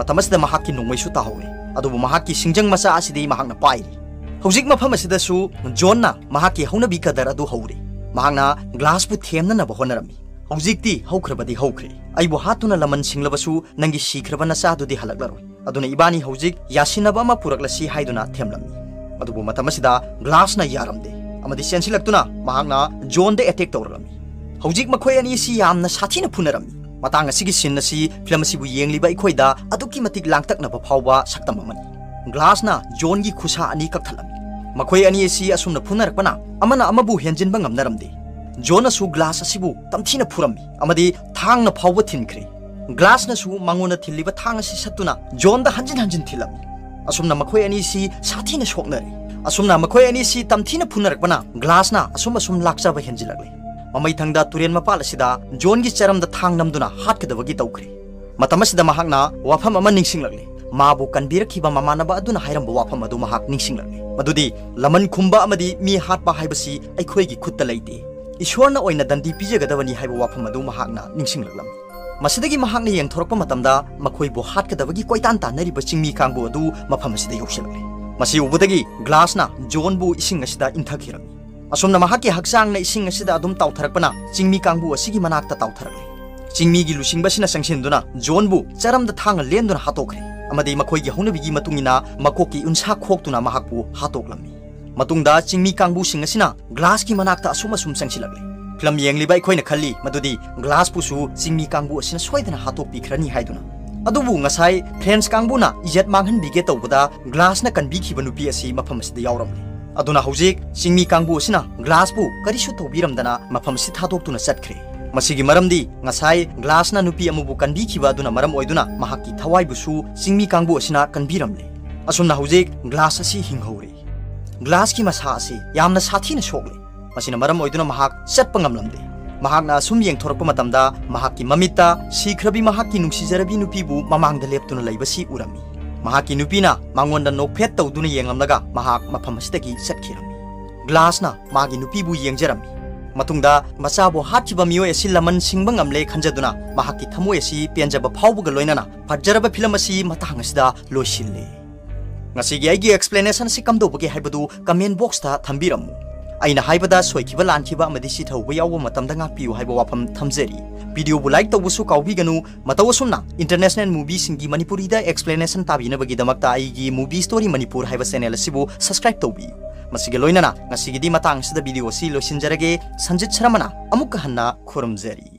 मतमसिद महाक कि नोंमै सुता होय अदुबो महाक कि सिंजंग मसा असिदि महांग न पाइ हौजिक मफम असिदसु जोन ना महाक कि हौना बिकदर अदु हौरे महांग ना ग्लास पु थेमना न बहोनरमी हौजिक्ति हौख्रबदि हौख्रे अइबो हातुना लमन सिंगलबसु नंगी सिख्रब नचादुदि हलगलरोय अदुना इबानी हौजिक यासिनब अमा पुरकलसी हाइदुना यारमदे अमदि सेंसिलक्तुना महागना जोनदे हौजिक मखोय अनि सि यामना मतंग सिन फिल्म असिबु येंगलिबा अखोइदा अदुकी मतिक लांगतकनब फाउबा सक्तम अमनी ग्लासना जोनगी खुसा अनि कक्थलमी मखोय अनि सि असुमना फुनरपना ꯖꯣꯟꯅꯁꯨ ꯒ꯭ꯂꯥꯁ ꯑꯁꯤꯕꯨ ꯇꯝꯊꯤꯅ ꯐꯨꯔꯝꯃꯤ ꯑꯃꯗꯤ ꯊꯥꯡꯅ ꯐꯥꯎꯕ ꯊꯤꯟꯈ꯭ꯔꯦ ꯒ꯭ꯂꯥꯁꯅꯁꯨ ꯃꯉꯣꯟꯗ ꯊꯤꯜꯂꯤꯕ ꯊꯥꯡ ꯑꯁꯤ ꯁꯠꯇꯨꯅ ꯖꯣꯟꯗ ꯍꯟꯖꯤꯟ ꯍꯟꯖꯤꯟ ꯊꯤꯜꯂꯝꯃꯤ ꯑꯁꯨꯝꯅ ꯃꯈꯣꯏ ꯑꯅꯤꯁꯤ ꯁꯥꯊꯤꯅ ꯁꯣꯛꯅꯔꯦ ꯑꯁꯨꯝꯅ ꯃꯈꯣꯏ ꯑꯅꯤꯁꯤ ꯇꯝꯊꯤꯅ ꯐꯨꯅꯔꯛꯄꯅ ꯒ꯭ꯂꯥꯁꯅ ꯑꯁꯨꯝ ꯑꯁꯨꯝ ꯂꯥꯛꯆꯕ ꯍꯦꯟꯖꯤꯜꯂꯛꯂꯦ ꯃꯃꯩ ꯊꯪꯗ ꯇꯨꯔꯦꯟ ꯃꯄꯥꯜ ꯑꯁꯤꯗ ꯖꯣꯟꯒꯤ ꯆꯔꯝꯗ ꯊꯥꯡ ꯅꯝꯗꯨꯅ ꯍꯥꯠꯀꯗꯕꯒꯤ ꯇꯧꯈ꯭ꯔꯦ ꯃꯇꯝ ꯑꯁꯤꯗ ꯃꯍꯥꯛꯅ ꯋꯥꯐꯝ ꯑꯃ ꯅꯤꯡꯁꯤꯡꯂꯛꯂꯦ ꯃꯥꯕꯨ ꯀꯟꯕꯤꯔꯛꯈꯤꯕ ꯃꯃꯥꯟꯅꯕ ꯑꯗꯨꯅ ꯍꯥꯏꯔꯝꯕ ꯋꯥꯐꯝ ꯑꯗꯨ ꯃꯍꯥꯛ ꯅꯤꯡꯁꯤꯡꯂꯛꯂꯦ ꯃꯗꯨꯗꯤ ꯂꯃꯟ ꯈꯨꯝꯕ ꯑꯃꯗꯤ ꯃꯤ ꯍꯥꯠꯄ ꯍꯥꯏꯕꯁꯤ ꯑꯩꯈꯣꯏꯒꯤ ꯈꯨꯠꯇ ꯂꯩꯇꯦ ईश्वर दंडी पीजगदी है निशीलम मसीदगी की यंथोरप मतमदा मफम असिदा यौशलने मसी उबदगी ग्लासना जोनबु इसिंग असिदा इंथखिरम असोमना महाके हक्सांगना इसिंग असिदा अदुम ताउथरकपना चिंगमी कांगबु असिगी मनाकता ताउथरले चिंगमी गी चरमद थांग लेनदुना हातोखरे अमदे की उनसा खोक्तुना हाटोलमी manakta tawtharakle chingmi gi lusingba sina duna john bu charam da thang lenduna hatokre amadi makhoi gi haunabigi matungina makoki unsa khoktuna mahakbu hatoklami matungda chingmi kangbu sing asina glass ki manakta asuma sum sangsilagle film yengli bai khoina khalli madudi glass pu su chingmi kangbu asina soidana hatok pi khrani haiduna ꯑꯗꯨꯕꯨ ꯉꯁꯥꯏ friends ꯀꯥꯡꯕꯨꯅ ꯏꯖꯠ ꯃꯥꯡꯍꯟꯕꯤꯒꯦ ꯇꯧꯕꯗ ꯒ꯭ꯂꯥꯁꯅ ꯀꯟꯕꯤꯈꯤꯕ ꯅꯨꯄꯤ ꯑꯁꯤ ꯃꯐꯝ ꯑꯁꯤꯗ ꯌꯥꯎꯔꯝꯂꯦ ꯑꯗꯨꯅ ꯍꯧꯖꯤꯛ ꯆꯤꯡꯃꯤ ꯀꯥꯡꯕꯨ ꯑꯁꯤꯅ ꯒ꯭ꯂꯥꯁꯄꯨ ꯀꯔꯤꯁꯨ ꯇꯧꯕꯤꯔꯝꯗꯅ ꯒ꯭ꯂꯥꯁꯀꯤ ꯃꯁꯥ ꯑꯁꯤ ꯌꯥꯝꯅ ꯁꯥꯊꯤꯅ ꯁꯣꯛꯂꯦ ꯃꯁꯤꯅ ꯃꯔꯝ ꯑꯣꯏꯗꯨꯅ ꯃꯍꯥꯛ ꯆꯠꯄ ꯉꯝꯂꯝꯗꯦ ꯃꯍꯥꯛꯅ ꯑꯁꯨꯝ ꯌꯦꯡꯊꯣꯔꯛꯄ ꯃꯇꯝꯗ ꯃꯍꯥꯛꯀꯤ ꯃꯃꯤꯠꯇ ꯁꯤꯈ꯭ꯔꯕꯤ ꯃꯍꯥꯛꯀꯤ ꯅꯨꯡꯁꯤꯖꯔꯕꯤ ꯅꯨꯄꯤꯕꯨ ꯃꯃꯥꯡꯗ ꯂꯦꯞꯇꯨꯅ ꯂꯩꯕꯁꯤ ꯎꯔꯝꯃꯤ ꯃꯍꯥꯛꯀꯤ ꯅꯨꯄꯤꯅ ꯃꯉꯣꯟꯗ ꯅꯣꯛꯐꯦꯠ ꯇꯧꯗꯨꯅ ꯌꯦꯡꯂꯝꯂꯒ ꯃꯍꯥꯛ ꯃꯐꯝ ꯑꯁꯤꯗꯒꯤ ꯆꯠꯈꯤꯔꯝꯃꯤ ꯒ꯭ꯂꯥꯁꯅ ꯃꯥꯒꯤ ꯅꯨꯄꯤꯕꯨ ꯌꯦꯡꯖꯔꯝꯃꯤ ꯃꯇꯨꯡꯗ ꯃꯆꯥꯕꯨ ꯍꯥꯠꯈꯤꯕ ꯃꯤꯑꯣꯏ ꯑꯁꯤ ꯂꯃꯟ ꯁꯤꯡꯕ ꯉꯝꯂꯦ ꯈꯟꯖꯗꯨꯅ ꯃꯍꯥꯛꯀꯤ ꯊꯃꯣꯏ ꯑꯁꯤ ꯄꯦꯟꯖꯕ ꯐꯥꯎꯕꯒ ꯂꯣꯏꯅꯅ ꯐꯖꯔꯕ ꯐꯤꯂꯝ ꯑꯁꯤ ꯃꯇꯥꯡ ꯑꯁꯤꯗ ꯂꯣꯏꯁꯤꯜꯂꯦ ꯉꯁꯤꯒꯤ ꯑꯩꯒꯤ ꯑꯦꯛꯁꯄ꯭ꯂꯦꯅꯦꯁꯟ ꯑꯁꯤ ꯀꯝꯗꯧꯕꯒꯦ ꯍꯥꯏꯕꯗꯨ ꯀꯃꯦꯟ ꯕꯣꯛꯁꯇ ꯊꯝꯕꯤꯔꯝꯃꯨ ꯑꯩꯅ ꯍꯥꯏꯕꯗ ꯁꯣꯏꯈꯤꯕ ꯂꯥꯟꯈꯤꯕ ꯑꯃꯗꯤ ꯁꯤꯊꯧꯕ ꯌꯥꯎꯕ ꯃꯇꯝꯗ ꯉꯥꯛꯄꯤꯌꯨ ꯍꯥꯏꯕ ꯋꯥꯐꯝ ꯊꯝꯖꯔꯤ ꯚꯤꯗꯤꯑꯣꯕꯨ ꯂꯥꯏꯛ ꯇꯧꯕꯁꯨ ꯀꯥꯎꯕꯤꯒꯅꯨ ꯃꯇꯧ ꯑꯁꯨꯝꯅ ꯏꯟꯇꯔꯅꯦꯁꯅꯦꯜ ꯃꯨꯚꯤꯁꯤꯡꯒꯤ ꯃꯅꯤꯄꯨꯔꯤꯗ ꯑꯦꯛꯁꯄ꯭ꯂꯦꯅꯦꯁꯟ ꯇꯥꯕꯤꯅꯕꯒꯤꯗꯃꯛꯇ ꯑꯩꯒꯤ ꯃꯨꯚꯤ ꯁ꯭ꯇꯣꯔꯤ ꯃꯅꯤꯄꯨꯔ ꯍꯥꯏꯕ ꯆꯦꯅꯦꯜ ꯑꯁꯤꯕꯨ ꯁꯕꯁꯀ꯭ꯔꯥꯏꯕ ꯇꯧꯕꯤꯌꯨ ꯃꯁꯤꯒ ꯂꯣꯏꯅꯅ ꯉꯁꯤꯒꯤꯗꯤ ꯃꯇꯥꯡ ꯑꯁꯤꯗ ꯚꯤꯗꯤꯑꯣ ꯑꯁꯤ ꯂꯣꯏꯁꯤꯟꯖꯔꯒꯦ ꯁꯟꯖꯤꯠ ꯁꯔꯃꯅ ꯑꯃꯨꯛꯀ ꯍꯟꯅ ꯈꯨꯔꯨꯝꯖꯔꯤ